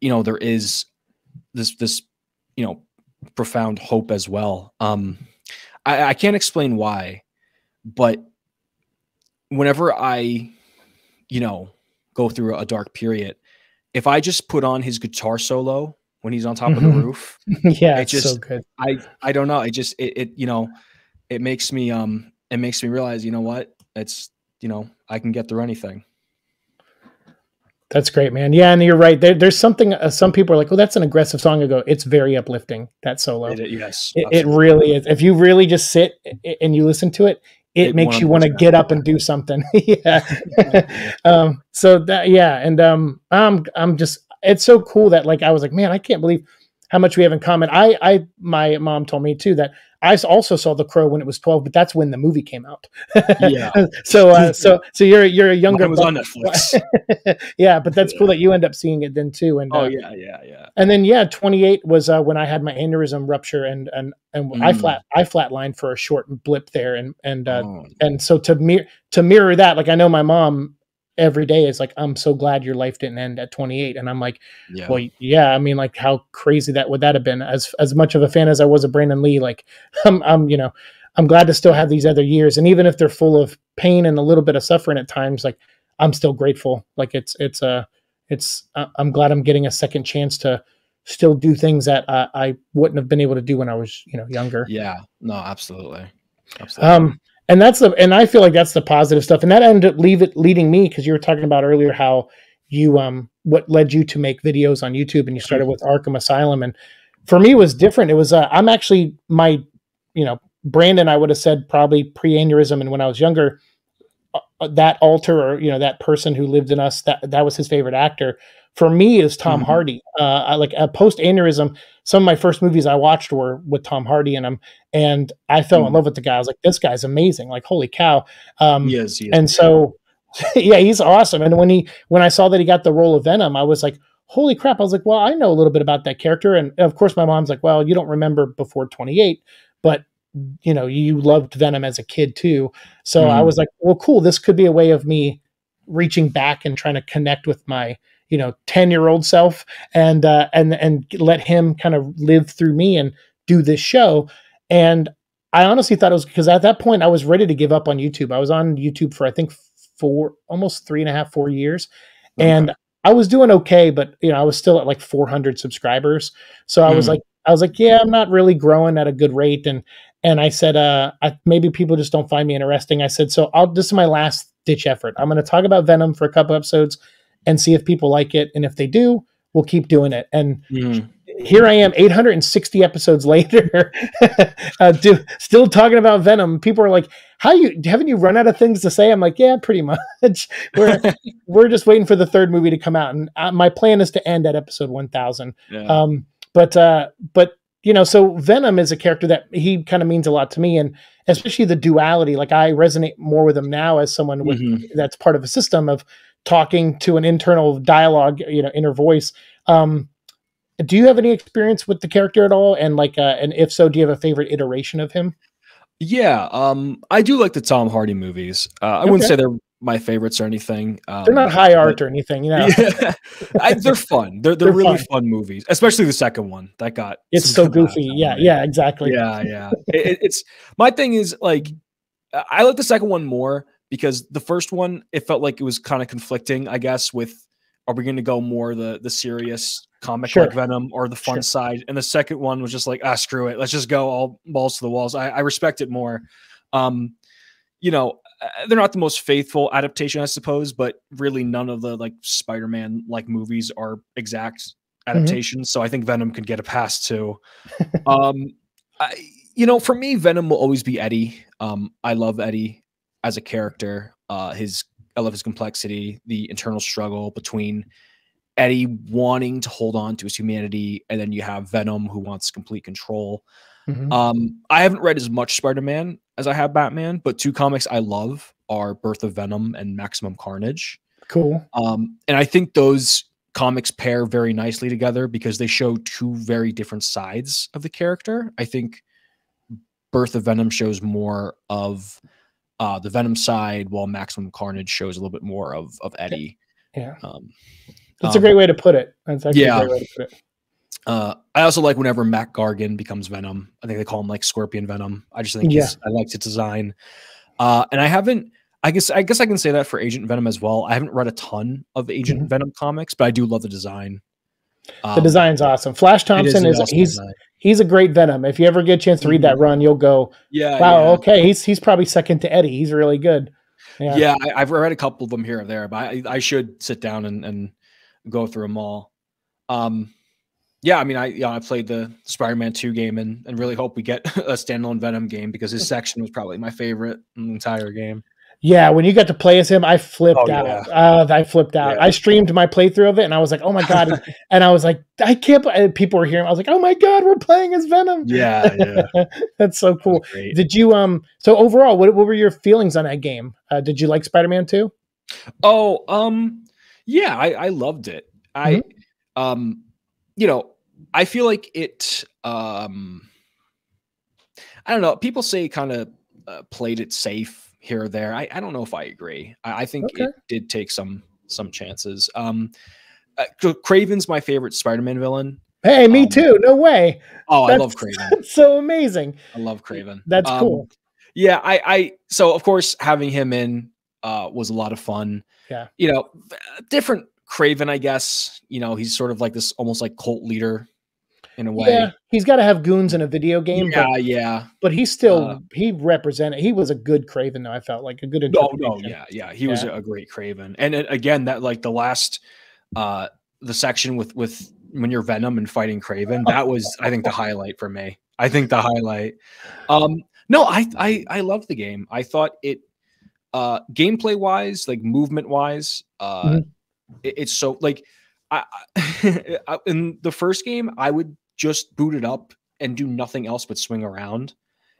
you know, there is this this, you know, profound hope as well. Um I, I can't explain why, but whenever I you know, go through a dark period, if I just put on his guitar solo when he's on top mm-hmm. of the mm-hmm. roof, [LAUGHS] yeah, it just so good. I I don't know. It just it, it you know, it makes me um it makes me realize you know what it's you know I can get through anything. That's great, man. Yeah, and you're right. There, there's something. Uh, some people are like, "Oh, that's an aggressive song." I go, "It's very uplifting." That solo. It, yes, it, it, really is. If you really just sit and you listen to it, it, it makes you want to get up and do something. [LAUGHS] [LAUGHS] yeah. um, so that yeah, and um, I'm I'm just it's so cool that like I was like, man, I can't believe how much we have in common. I I my mom told me too that I also saw The Crow when it was 12, but that's when the movie came out. yeah. [LAUGHS] so uh, so so you're you're a younger. It was on Netflix. [LAUGHS] yeah, but that's cool that you end up seeing it then too. And oh uh, yeah, yeah, yeah. And then yeah, 28 was uh, when I had my aneurysm rupture and and and mm. I flat I flatlined for a short blip there and and uh, oh. and so to mirror to mirror that, like I know my mom every day is like i'm so glad your life didn't end at 28 and i'm like yeah. well yeah i mean like how crazy that would that have been? As as much of a fan as i was of brandon lee like [LAUGHS] i'm, I'm you know i'm glad to still have these other years and even if they're full of pain and a little bit of suffering at times like i'm still grateful. Like it's it's a uh, it's uh, i'm glad i'm getting a second chance to still do things that I, I wouldn't have been able to do when i was you know younger. Yeah. No absolutely. Absolutely. Um and that's the and I feel like that's the positive stuff, and that ended up leave it leading me because you were talking about earlier how you um what led you to make videos on YouTube, and you started with Arkham Asylum, and for me it was different. It was uh, I'm actually my you know Brandon I would have said probably pre aneurysm, and when I was younger, uh, uh, that alter or you know that person who lived in us that that was his favorite actor for me is Tom mm-hmm. Hardy. Uh, I, like a post aneurysm, some of my first movies I watched were with Tom Hardy in them, and I fell mm-hmm. in love with the guy. I was like, this guy's amazing. Like, holy cow! Um, yes, yes, and so, [LAUGHS] yeah, he's awesome. And when he when I saw that he got the role of Venom, I was like, holy crap! I was like, well, I know a little bit about that character, and of course, my mom's like, well, you don't remember before twenty eight, but you know, you loved Venom as a kid too. So mm-hmm. I was like, well, cool. This could be a way of me reaching back and trying to connect with my you know 10 year old self and uh, and and let him kind of live through me and do this show. And i honestly thought it was because at that point i was ready to give up on youtube. I was on youtube for i think four almost three and a half four years. Okay. and i was doing okay but you know i was still at like 400 subscribers. So i mm. was like i was like yeah i'm not really growing at a good rate. And and i said uh I, maybe people just don't find me interesting. I said so i'll this is my last ditch effort. I'm going to talk about venom for a couple episodes and see if people like it. And if they do, we'll keep doing it. And mm. here I am, 860 episodes [LAUGHS] later, uh, do, still talking about Venom. People are like, "How you haven't you run out of things to say?" I'm like, "Yeah, pretty [LAUGHS] much. we're [LAUGHS] we're just waiting for the third movie to come out, and uh, my plan is to end at episode 1,000." Yeah. Um, but uh, but you know, so Venom is a character that he kind of means a lot to me, and especially the duality. Like I resonate more with him now as someone with mm-hmm. that's part of a system of talking to an internal dialogue, you know, inner voice. Um, do you have any experience with the character at all? And like, uh, and if so, do you have a favorite iteration of him? Yeah, um, I do like the Tom Hardy movies. Uh, I okay. wouldn't say they're my favorites or anything. Um, they're not high art but, or anything, you know. [LAUGHS] Yeah, I, they're fun. They're they're, they're really fun. fun. movies, especially the second one that got. It's so goofy. Yeah, yeah, exactly. Yeah, yeah. it, it's my thing is like I like the second one more because the first one it felt like it was kind of conflicting, I guess, with are we going to go more the the serious comic sure. like Venom or the fun sure. side, and the second one was just like ah screw it, let's just go all balls to the walls. I, I respect it more. Um, you know, uh, they're not the most faithful adaptation, I suppose, but really none of the like Spider-Man like movies are exact mm-hmm. adaptations. Mm-hmm. So I think Venom could get a pass too. [LAUGHS] um, I, you know, for me, Venom will always be Eddie. Um, I love Eddie as a character. Uh, his I love his complexity, the internal struggle between Eddie wanting to hold on to his humanity, and then you have Venom who wants complete control. Mm-hmm. Um, I haven't read as much Spider Man as I have Batman, but two comics I love are Birth of Venom and Maximum Carnage. Cool. Um, and I think those comics pair very nicely together because they show two very different sides of the character. I think Birth of Venom shows more of uh, the Venom side, while Maximum Carnage shows a little bit more of of Eddie. Yeah. Um, That's a um, great way to put it. That's actually yeah. a great way to put it. Uh, I also like whenever Mac Gargan becomes Venom. I think they call him like Scorpion Venom. I just think Yeah. I liked his design. Uh, and I haven't. I guess I guess I can say that for Agent Venom as well. I haven't read a ton of Agent Mhm. Venom comics, but I do love the design. The Um, design's awesome. Flash Thompson is awesome he's design. he's a great Venom. If you ever get a chance to read that run, you'll go, yeah, "Wow, yeah. okay, he's he's probably second to Eddie. He's really good." Yeah. Yeah, I, I've read a couple of them here and there, but I, I should sit down and, and go through them all. Um, yeah, I mean, I yeah, I played the Spider-Man Two game and and really hope we get [LAUGHS] a standalone Venom game because his [LAUGHS] section was probably my favorite in the entire game. Yeah, when you got to play as him, I flipped Oh, out. yeah. Uh, I flipped out. Yeah. I streamed my playthrough of it, and I was like, "Oh my god!" [LAUGHS] and I was like, "I can't." and People were hearing. I was like, "Oh my god, we're playing as Venom." Yeah, yeah, [LAUGHS] That's so cool. great. Did you um? So overall, what what were your feelings on that game? Uh, did you like Spider Man Two? Oh, um, yeah, I, I loved it. I, um, you know, I feel like it. Um, I don't know. People say kind of uh, played it safe here or there. I, I don't know if I agree. I, I think Okay. it did take some some chances. Um, uh, Kraven's my favorite Spider-Man villain. Hey, me Um, too. No way. Oh, I love Kraven. That's [LAUGHS] so amazing. I love Kraven. That's Um, cool. Yeah, I, I so of course having him in uh was a lot of fun. Yeah. You know, different Kraven, I guess. You know, he's sort of like this almost like cult leader in a way. Yeah, he's got to have goons in a video game, yeah, but, yeah. but he still Uh, he represented. He was a good Kraven, though. I felt like a good. No, no, yeah, yeah. He was a great Kraven. And it, again, that like the last uh the section with with when you're Venom and fighting Kraven, that was I think the highlight for me. I think the highlight. Um no, I I I loved the game. I thought it uh gameplay wise, like movement wise, uh Mhm. it- it's so like I- [LAUGHS] in the first game I would just boot it up and do nothing else but swing around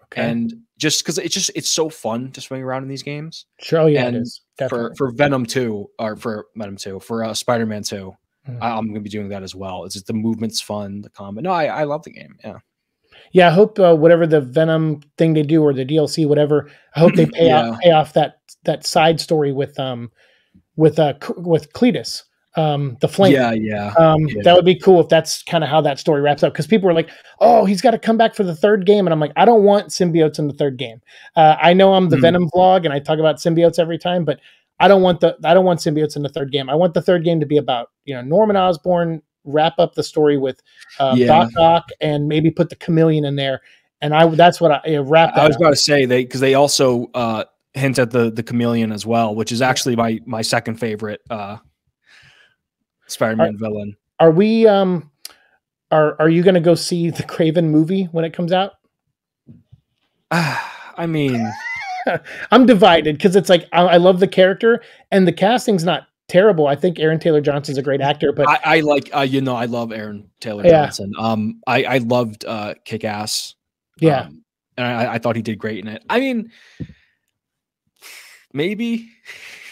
Okay. and just because it's just it's so fun to swing around in these games sure, oh, yeah, it and is. Definitely. for for Venom 2 or for Venom 2 for uh, Spider-Man 2 Mhm. I, I'm gonna be doing that as well it's just the movement's fun the combat no I, I love the game yeah Yeah, I hope uh, whatever the Venom thing they do or the DLC, whatever. I hope they [CLEARS THROAT] pay Yeah. off pay off that that side story with um with uh with Cletus, um the flame. yeah yeah Um, yeah. that would be cool if that's kind of how that story wraps up. Because people are like, "Oh, he's got to come back for the third game," and I'm like, "I don't want symbiotes in the third game." Uh, I know I'm the Hmm. Venom vlog, and I talk about symbiotes every time, but I don't want the I don't want symbiotes in the third game. I want the third game to be about you know Norman Osborn, wrap up the story with um, Yeah. Doc Ock, and maybe put the Chameleon in there. And I that's what I uh, wrap. I was about to say they because they also uh hint at the the chameleon as well which is actually my my second favorite uh Spider-Man villain Are we um are are you going to go see the Kraven movie when it comes out? Ah, [SIGHS] I mean [LAUGHS] I'm divided because it's like I, I love the character and the casting's not terrible. I think Aaron Taylor Johnson's a great actor, but I, I like uh, you know I love Aaron Taylor Yeah. Johnson um I I loved uh Kick Ass yeah, Um, and I, I thought he did great in it. I mean, [SIGHS] maybe [LAUGHS]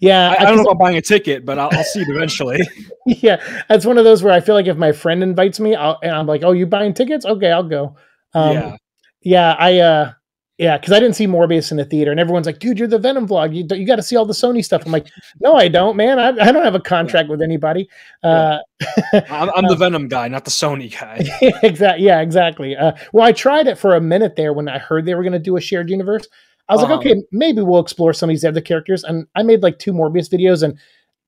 yeah, I, I don't know I'm buying a ticket, but I'll, I'll see it eventually. [LAUGHS] yeah. That's one of those where I feel like if my friend invites me, I'll, and I'm like, "Oh, you buying tickets? Okay, I'll go." Um, yeah, yeah, I uh, yeah, because I didn't see Morbius in the theater, and everyone's like, "Dude, you're the Venom vlog. You you got to see all the Sony stuff." I'm like, "No, I don't, man. I, I don't have a contract with anybody." Uh, I'm, [LAUGHS] I'm the Venom guy, not the Sony guy. [LAUGHS] exactly. Yeah, exactly. Uh, well, I tried it for a minute there when I heard they were going to do a shared universe. I was Uh-huh. like, okay, maybe we'll explore some of these other characters. And I made like two Morbius videos, and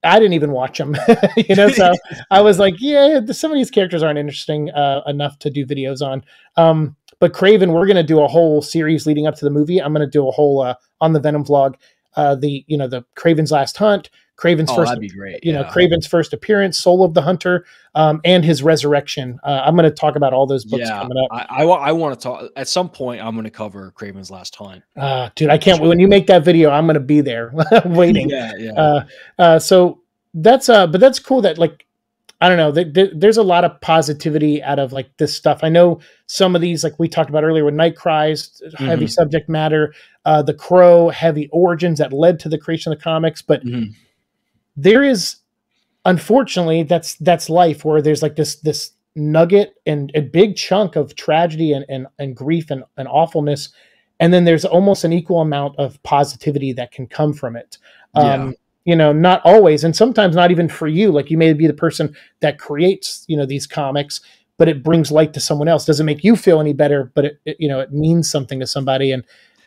I didn't even watch them. [LAUGHS] you know, so [LAUGHS] I was like, yeah, some of these characters aren't interesting uh, enough to do videos on. Um, but Kraven, we're going to do a whole series leading up to the movie. I'm going to do a whole uh, on the Venom vlog. Uh, the you know the Kraven's last hunt, Kraven's Oh, first that'd be great. you know. Kraven's first appearance, Soul of the Hunter, um, and his resurrection. Uh, I'm going to talk about all those books yeah, coming up. I, I, I want to talk at some point. I'm going to cover Kraven's Last Hunt. Uh, dude, I can't. Wait. When you make that video, I'm going to be there [LAUGHS] waiting. Yeah, yeah, Uh, uh, so that's uh, but that's cool that like I don't know. Th- th- there's a lot of positivity out of like this stuff. I know some of these, like we talked about earlier, with Night Cries, heavy Mhm. subject matter, uh, the Crow, heavy origins that led to the creation of the comics. But Mhm. There is, unfortunately, that's that's life where there's like this this nugget and a big chunk of tragedy and and, and grief and, and awfulness, and then there's almost an equal amount of positivity that can come from it. Um, Yeah. You know, not always, and sometimes not even for you. Like you may be the person that creates, you know, these comics, but it brings light to someone else. Doesn't make you feel any better, but it, it you know, it means something to somebody. And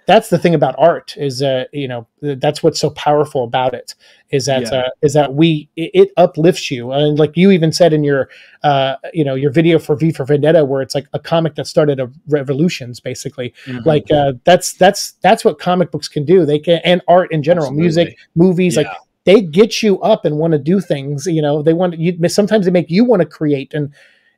that's the thing about art is, uh, you know, that's what's so powerful about it is that Yeah. uh, is that we it, it uplifts you. And like you even said in your, uh, you know, your video for V for Vendetta, where it's like a comic that started a revolutions, basically Mhm. like uh, that's that's that's what comic books can do they can and art in general music Absolutely. movies like they get you up and want to do things you know they want you sometimes they make you want to create and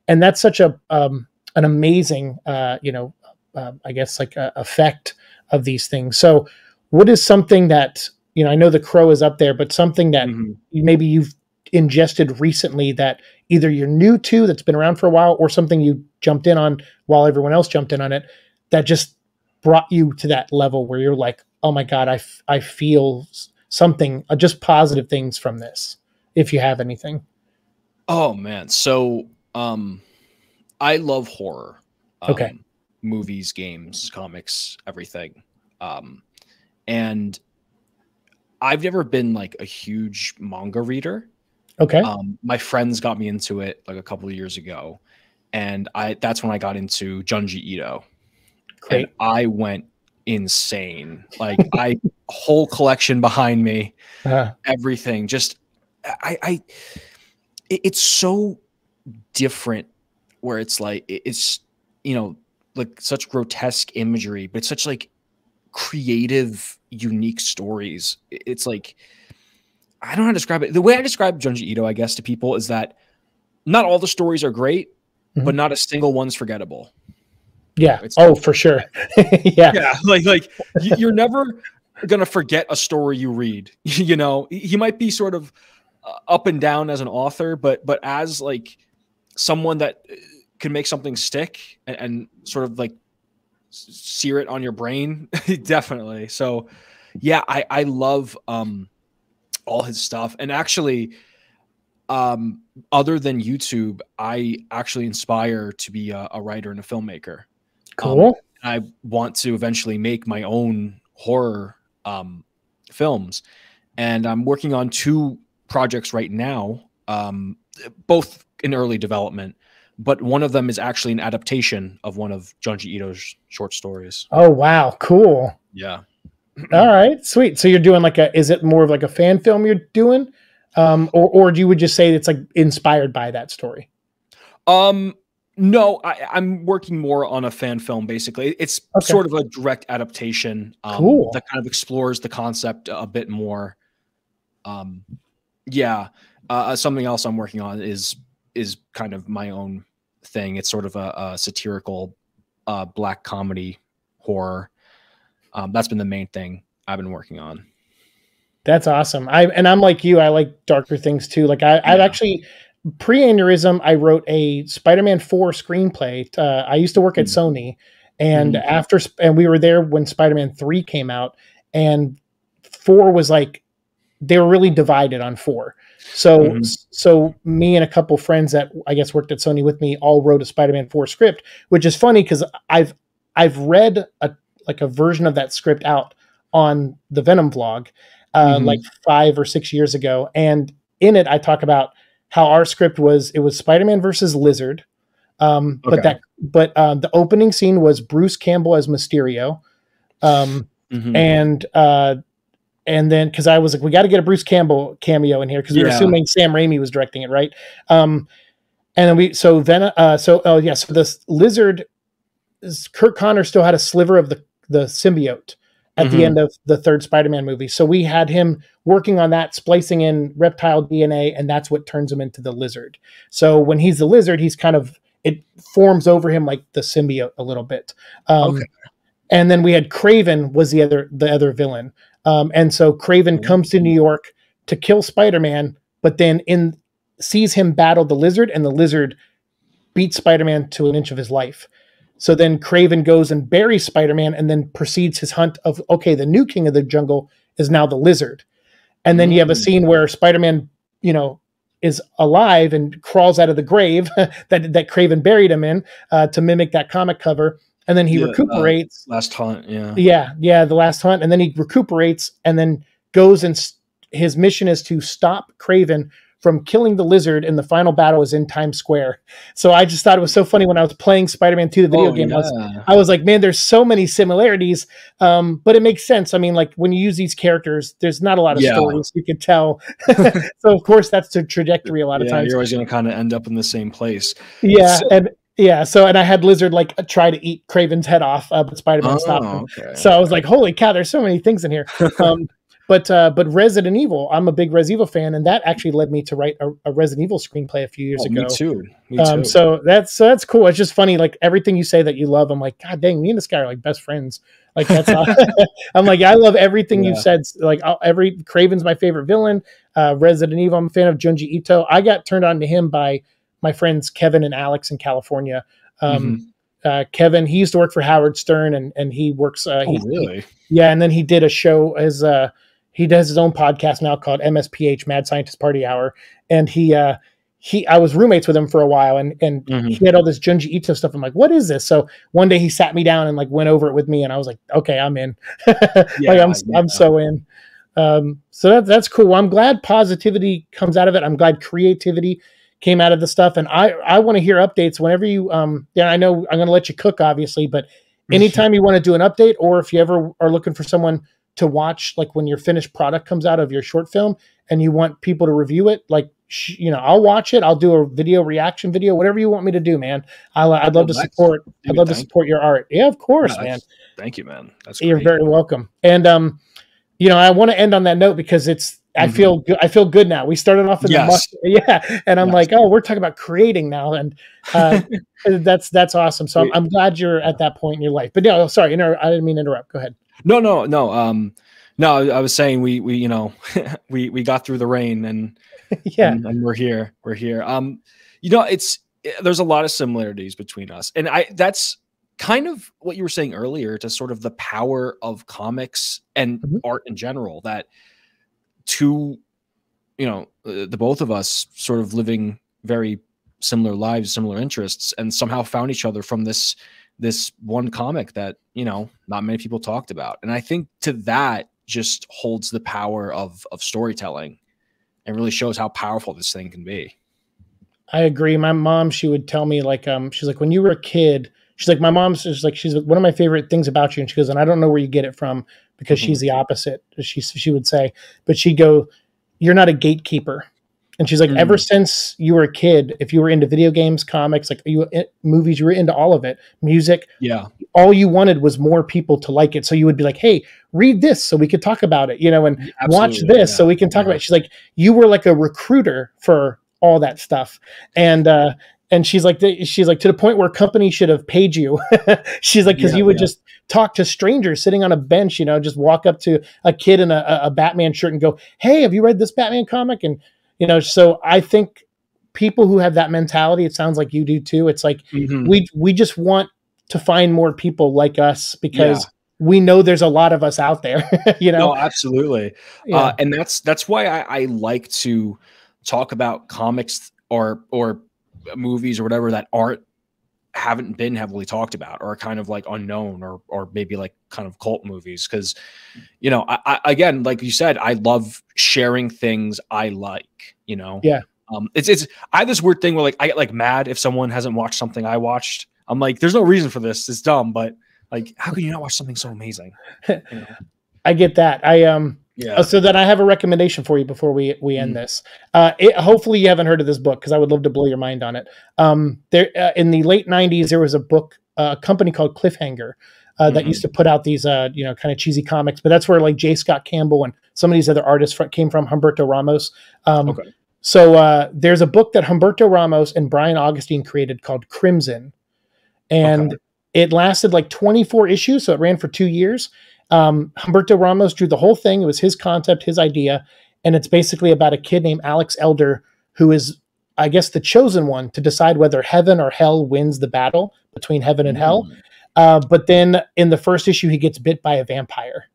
and that's such a um an amazing uh you know uh, i guess like uh, effect of these things so what is something that you know i know the crow is up there but something that Mhm. maybe you've ingested recently that either you're new to that's been around for a while or something you jumped in on while everyone else jumped in on it that just brought you to that level where you're like oh my god i, f- I feel something uh, just positive things from this if you have anything Oh man, so um, I love horror. Um, Okay. Movies, games, comics, everything. Um, and I've never been like a huge manga reader. okay Um, my friends got me into it like a couple of years ago, and I that's when I got into Junji Ito. great And I went insane. Like [LAUGHS] I whole collection behind me uh, everything just i i it- it's so different where it's like it- it's you know like such grotesque imagery but such like creative unique stories. It's like i don't know how to describe it. The way i describe junji ito i guess to people is that not all the stories are great but not a single one's forgettable. Yeah. It's- oh for sure. [LAUGHS] Yeah. Yeah [LAUGHS] like like you- you're never gonna forget a story you read [LAUGHS] you know? He might be sort of uh, up and down as an author but but as like someone that uh, can make something stick and, and sort of like sear it on your brain. [LAUGHS] Definitely. So yeah i i love um all his stuff. And actually um other than youtube i actually inspire to be a, a writer and a filmmaker. Cool. I want to eventually make my own horror um, films, and I'm working on two projects right now, um, both in early development. But one of them is actually an adaptation of one of Junji Ito's short stories. oh wow cool Yeah. [CLEARS THROAT] all right sweet so you're doing like a is it more of like a fan film you're doing um or or do you would just say it's like inspired by that story Um. No, I, I'm working more on a fan film. Basically, it's Okay. sort of a direct adaptation um, Cool. that kind of explores the concept a bit more. Um, yeah. Uh, something else I'm working on is is kind of my own thing. It's sort of a, a satirical uh, black comedy horror. Um, that's been the main thing I've been working on. That's awesome. I and I'm like you. I like darker things too. Like I, I've Yeah. actually pre-aneurysm. I wrote a Spider-Man Four screenplay. Uh, I used to work at Mm. Sony, and Mhm. after and we were there when Spider-Man Three came out, and Four was like they were really divided on Four. So Mhm. so me and a couple friends that I guess worked at Sony with me all wrote a Spider-Man Four script, which is funny because I've I've read a like a version of that script out on the Venom vlog uh, Mhm. like five or six years ago, and in it I talk about how our script was it was Spider-Man versus Lizard, um, but that but uh, the opening scene was Bruce Campbell as Mysterio, um, Mhm. and uh, and then because I was like we got to get a Bruce Campbell cameo in here because we were assuming Sam Raimi was directing it, right? Um, and then we so then uh, so oh yeah so this Lizard, Kurt Connor still had a sliver of the the symbiote at the Mhm. end of the third Spider-Man movie. So we had him working on that, splicing in reptile DNA, and that's what turns him into the lizard. So when he's the lizard, he's kind of it forms over him like the symbiote a little bit. Um, Okay. And then we had Kraven was the other the other villain, um, and so Kraven comes to New York to kill Spider-Man, but then in sees him battle the lizard, and the lizard beats Spider-Man to an inch of his life. So then Kraven goes and buries Spider-Man, and then proceeds his hunt of okay, the new king of the jungle is now the lizard, and then you have a Mm. scene where Spider-Man, you know, is alive and crawls out of the grave [LAUGHS] that that Kraven buried him in uh, to mimic that comic cover, and then he Yeah, uh, recuperates. Last hunt, yeah. yeah, yeah, the last hunt, and then he recuperates, and then goes and s- his mission is to stop Kraven from killing the lizard, and the final battle is in Times Square. So I just thought it was so funny when I was playing Spider-Man 2, the video Oh, game. I was. I was like, man, there's so many similarities, um, but it makes sense. I mean, like when you use these characters, there's not a lot of Yeah. stories you can tell. [LAUGHS] so of course, that's the trajectory a lot of Yeah, times. you're always going to kind of end up in the same place. Yeah, So- and yeah. So and I had Lizard like try to eat Kraven's head off, uh, but Spider-Man stopped him. Oh, okay. So I was like, holy cow, there's so many things in here. [LAUGHS] Um, but uh, but Resident Evil, I'm a big Res Evil fan, and that actually led me to write a, a Resident Evil screenplay a few years Oh, ago. me too. Me Um, too. so that's so that's cool. It's just funny, like everything you say that you love. I'm like, God dang, me and this guy are like best friends. Like that's, how- [LAUGHS] [LAUGHS] I'm like, I love everything you've said. Like I'll- every Kraven's my favorite villain. Uh, Resident Evil, I'm a fan of Junji Ito. I got turned on to him by my friends Kevin and Alex in California. Um, Mm-hmm. uh, Kevin, he used to work for Howard Stern, and and he works. Uh, oh, really? yeah, and then he did a show as uh he does his own podcast now called MSPH Mad Scientist Party Hour, and he uh he I was roommates with him for a while, and and Mhm. he had all this Junji Ito stuff. I'm like, what is this? So one day he sat me down and like went over it with me, and I was like, okay, I'm in. [LAUGHS] like Yeah, I'm yeah. I'm so in. Um, so that that's cool. I'm glad positivity comes out of it. I'm glad creativity came out of the stuff, and I I want to hear updates whenever you um. Yeah, I know I'm going to let you cook, obviously, but [LAUGHS] anytime you want to do an update or if you ever are looking for someone to watch like when your finished product comes out of your short film and you want people to review it like sh- you know i'll watch it. I'll do a video reaction video whatever you want me to do man. I'll, i'd love Oh, to support i'd love to support your art. Yeah of course Yeah, man. Thank you, man. That's you're great. very welcome. And um you know i want to end on that note because it's I Mhm. feel good. I feel good now. We started off in Yes. the muck, [LAUGHS] yeah, and I'm Yes. like, oh, we're talking about creating now, and uh, [LAUGHS] that's that's awesome. So I'm, I'm glad you're at that point in your life. But no, sorry, inter- I didn't mean to interrupt. Go ahead. No, no, no. Um, no, I was saying we, we, you know, [LAUGHS] we, we got through the rain and, yeah, and, and we're here. We're here. Um, you know, it's there's a lot of similarities between us, and I that's kind of what you were saying earlier to sort of the power of comics and Mhm. art in general. That two, you know, uh, the both of us sort of living very similar lives, similar interests, and somehow found each other from this this one comic that you know not many people talked about and i think to that just holds the power of of storytelling and really shows how powerful this thing can be I agree. My mom, she would tell me like, um, she's like, when you were a kid, she's like, my mom's just like, she's like, one of my favorite things about you, and she goes, and I don't know where you get it from because she's the opposite. She she would say, but she'd go, you're not a gatekeeper. And she's like, ever since you were a kid, if you were into video games, comics, like you eh, movies, you were into all of it, music, yeah all you wanted was more people to like it. So you would be like, hey, read this so we could talk about it, you know, and watch this yeah, so we can talk yeah. about it. She's like, you were like a recruiter for all that stuff. And, uh, and she's like, she's like to the point where companies should have paid you. [LAUGHS] she's like, because Yeah, you would yeah. just talk to strangers sitting on a bench, you know, just walk up to a kid in a, a Batman shirt and go, "Hey, have you read this Batman comic?" And you know, so I think people who have that mentality, it sounds like you do too. It's like Mhm. we we just want to find more people like us because Yeah. we know there's a lot of us out there. [LAUGHS] you know, no absolutely Yeah. uh, and that's that's why I, I like to talk about comics or or movies or whatever that aren't haven't been heavily talked about or kind of like unknown or or maybe like kind of cult movies because you know I, I again like you said I love sharing things I like you know Yeah. um it's it's I have this weird thing where like I get like mad if someone hasn't watched something I watched I'm like there's no reason for this it's dumb but like how can you not watch something so amazing [LAUGHS] you know? I get that. I um yeah Uh, so then I have a recommendation for you before we we end Mhm. this. Uh, it, hopefully you haven't heard of this book because I would love to blow your mind on it. Um, there uh, in the late '90s, there was a book, uh, a company called Cliffhanger, uh, that Mhm. used to put out these uh, you know kind of cheesy comics. But that's where like J. Scott Campbell and some of these other artists fr- came from. Humberto Ramos. Um, Okay. So uh, there's a book that Humberto Ramos and Brian Augustyn created called Crimson, and Okay. it lasted like 24 issues, so it ran for two years. Um, Humberto Ramos drew the whole thing. It was his concept, his idea, and it's basically about a kid named Alex Elder who is I guess, the chosen one to decide whether heaven or hell wins the battle between heaven and hell. Mm. Uh, but then in the first issue, he gets bit by a vampire,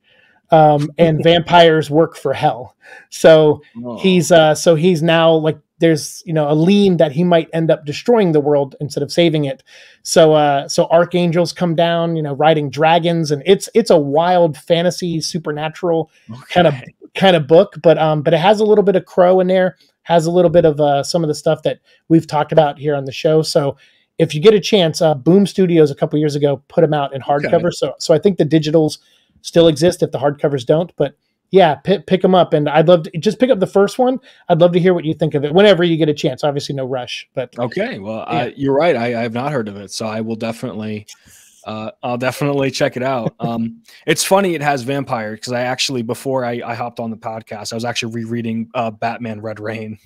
um, and [LAUGHS] vampires work for hell. So Oh. he's uh, so he's now like there's you know a lean that he might end up destroying the world instead of saving it. So uh, so archangels come down, you know, riding dragons, and it's it's a wild fantasy supernatural kind of kind of book, but um, but it has a little bit of crow in there, has a little bit of uh, some of the stuff that we've talked about here on the show. So if you get a chance, uh, Boom Studios a couple years ago put them out in hardcover. So so I think the digitals still exist if the hardcovers don't, but yeah, pick, pick them up, and I'd love to just pick up the first one. I'd love to hear what you think of it whenever you get a chance. Obviously, no rush, but Okay, well, Yeah. I, you're right. I, I have not heard of it, so I will definitely, uh, I'll definitely check it out. Um, it's funny it has vampire because I actually before I, I hopped on the podcast, I was actually rereading uh, Batman Red Rain,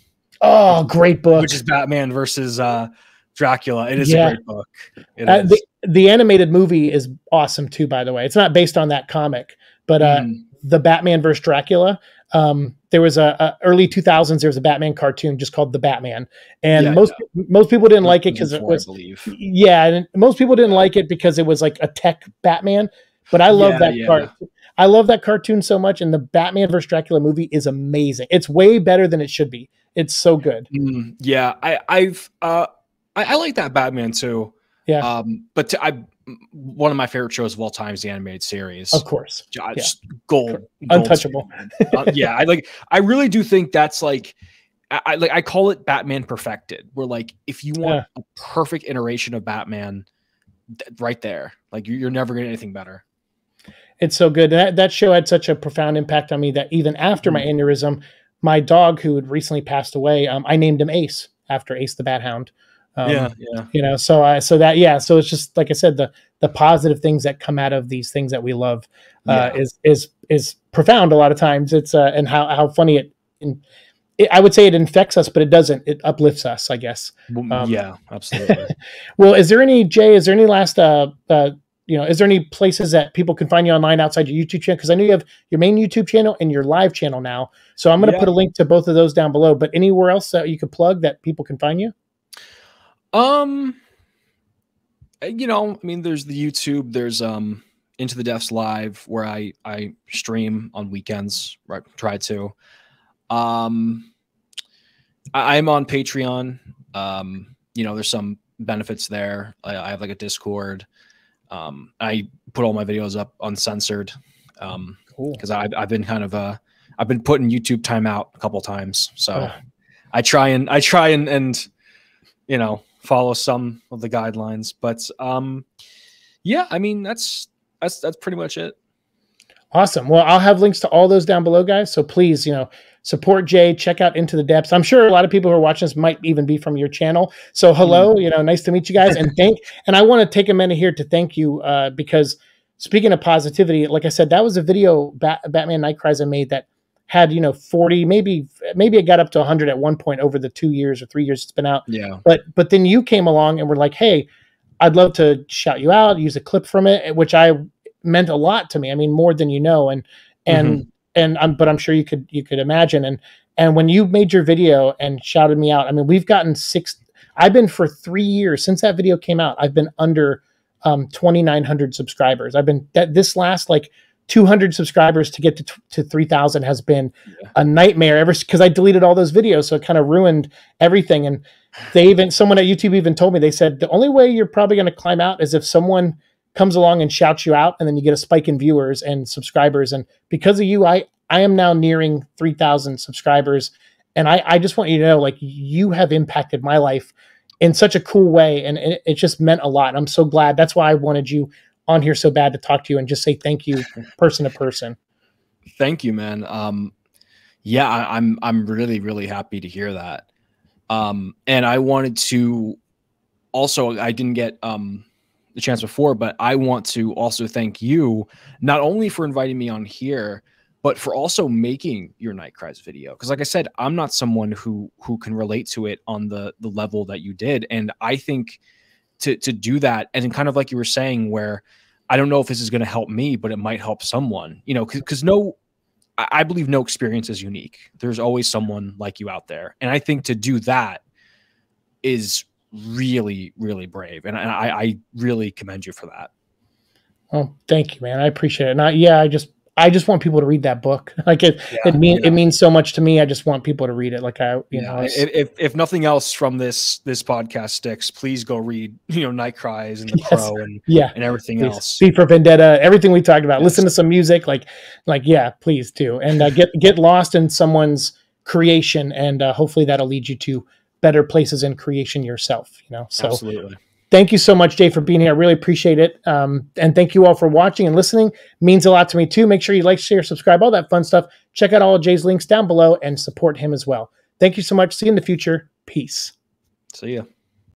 oh, great book. which is Batman versus uh, Dracula. It is Yeah. a great book. It Uh, is. the, the animated movie is awesome too. By the way, it's not based on that comic, but uh, Mhm. The Batman versus Dracula. Um, there was a, a early 2000s. There was a Batman cartoon just called The Batman, and Yeah, most most people didn't like it because it was yeah, and most people didn't like it because it was like a tech Batman. But I love Yeah, that yeah. cart. I love that cartoon so much, and the Batman versus Dracula movie is amazing. It's way better than it should be. It's so good. Mm, yeah, I, I've uh, I, I like that Batman too. Yeah. Um, but to, I one of my favorite shows of all time is the animated series. Of course, Just gold, gold Untouchable. Uh, yeah, I like. I really do think that's like. I, I like. I call it Batman perfected. Where like, if you want a perfect iteration of Batman, th- right there, like you're, you're never gonna get anything better. it's so good. That, that show had such a profound impact on me that even after my Mm-hmm. aneurysm, my dog who had recently passed away, um, I named him Ace after Ace the Bat Hound. Um, yeah. you know, so I so that yeah, so it's just like I said, the the positive things that come out of these things that we love uh, Yeah. is is is profound. A lot of times, it's uh, and how how funny it, in, it. I would say it infects us, but it doesn't. It uplifts us, I guess. Um, yeah, absolutely. [LAUGHS] Well, is there any Jay? Is there any last uh, uh you know? Is there any places that people can find you online outside your YouTube channel? Because I know you have your main YouTube channel and your live channel now. So I'm going to Yeah. put a link to both of those down below. But anywhere else that you could plug that people can find you? Um, you know, I mean, there's the YouTube. There's um Into the Depths live where I I stream on weekends. Right, try to. Um, I, I'm on Patreon. Um, you know, there's some benefits there. I, I have like a Discord. Um, I put all my videos up uncensored. Um, Cool. because I've I've been kind of uh I've been putting YouTube timeout a couple times. So Ugh. I try and I try and and you know follow some of the guidelines. But um yeah, I mean that's that's that's pretty much it. Awesome. Well, I'll have links to all those down below, guys. So please, you know, support Jay. Check out Into the Depths. I'm sure a lot of people who are watching this might even be from your channel. So hello, you know, nice to meet you guys. And [LAUGHS] thank. And I want to take a minute here to thank you uh, because speaking of positivity, like I said, that was a video Bat- Batman Night Cries I made that had you know 40, maybe maybe it got up to 100 at one point over the two years or three years it's been out. Yeah. but but then you came along and were like hey i'd love to shout you out use a clip from it which i meant a lot to me. I mean more than you know. And and and i'm but i'm sure you could you could imagine. And and when you made your video and shouted me out i mean we've gotten six i've been for three years since that video came out i've been under um 2900 subscribers. I've been that this last like 200 subscribers to get to, to 3000 has been Yeah. a nightmare ever because i deleted all those videos so it kind of ruined everything and they even someone at youtube even told me they said the only way you're probably going to climb out is if someone comes along and shouts you out and then you get a spike in viewers and subscribers and because of you i i am now nearing 3000 subscribers and i i just want you to know like you have impacted my life in such a cool way and it, it just meant a lot and i'm so glad that's why i wanted you on here so bad to talk to you and just say thank you [LAUGHS] person to person Thank you, man. Um, yeah, I, I'm I'm really really happy to hear that. Um, and I wanted to also I didn't get um the chance before, but I want to also thank you not only for inviting me on here, but for also making your night cries video. Because like I said, I'm not someone who who can relate to it on the the level that you did, and I think to to do that and kind of like you were saying where I don't know if this is going to help me, but it might help someone, you know, because no, I believe no experience is unique. There's always someone like you out there. And I think to do that, is really, really brave. And I, I really commend you for that. Oh, thank you, man. I appreciate it. And I, yeah, I just I just want people to read that book. [LAUGHS] Like it, yeah, it mean yeah. it means so much to me. I just want people to read it. Like I, you yeah. know, if if nothing else from this this podcast sticks, please go read [LAUGHS] you know Night Cries and the yes. Crow and yeah and everything please. else. V for Vendetta, everything we talked about. Yes. Listen to some music, like like yeah, please do, and uh, get get lost in someone's creation, and uh, hopefully that'll lead you to better places in creation yourself. You know, so absolutely thank you so much, Jay, for being here. I really appreciate it. Um, and thank you all for watching and listening. It means a lot to me too. Make sure you like, share, subscribe, all that fun stuff. Check out all of Jay's links down below and support him as well. Thank you so much. See you in the future. Peace. See ya.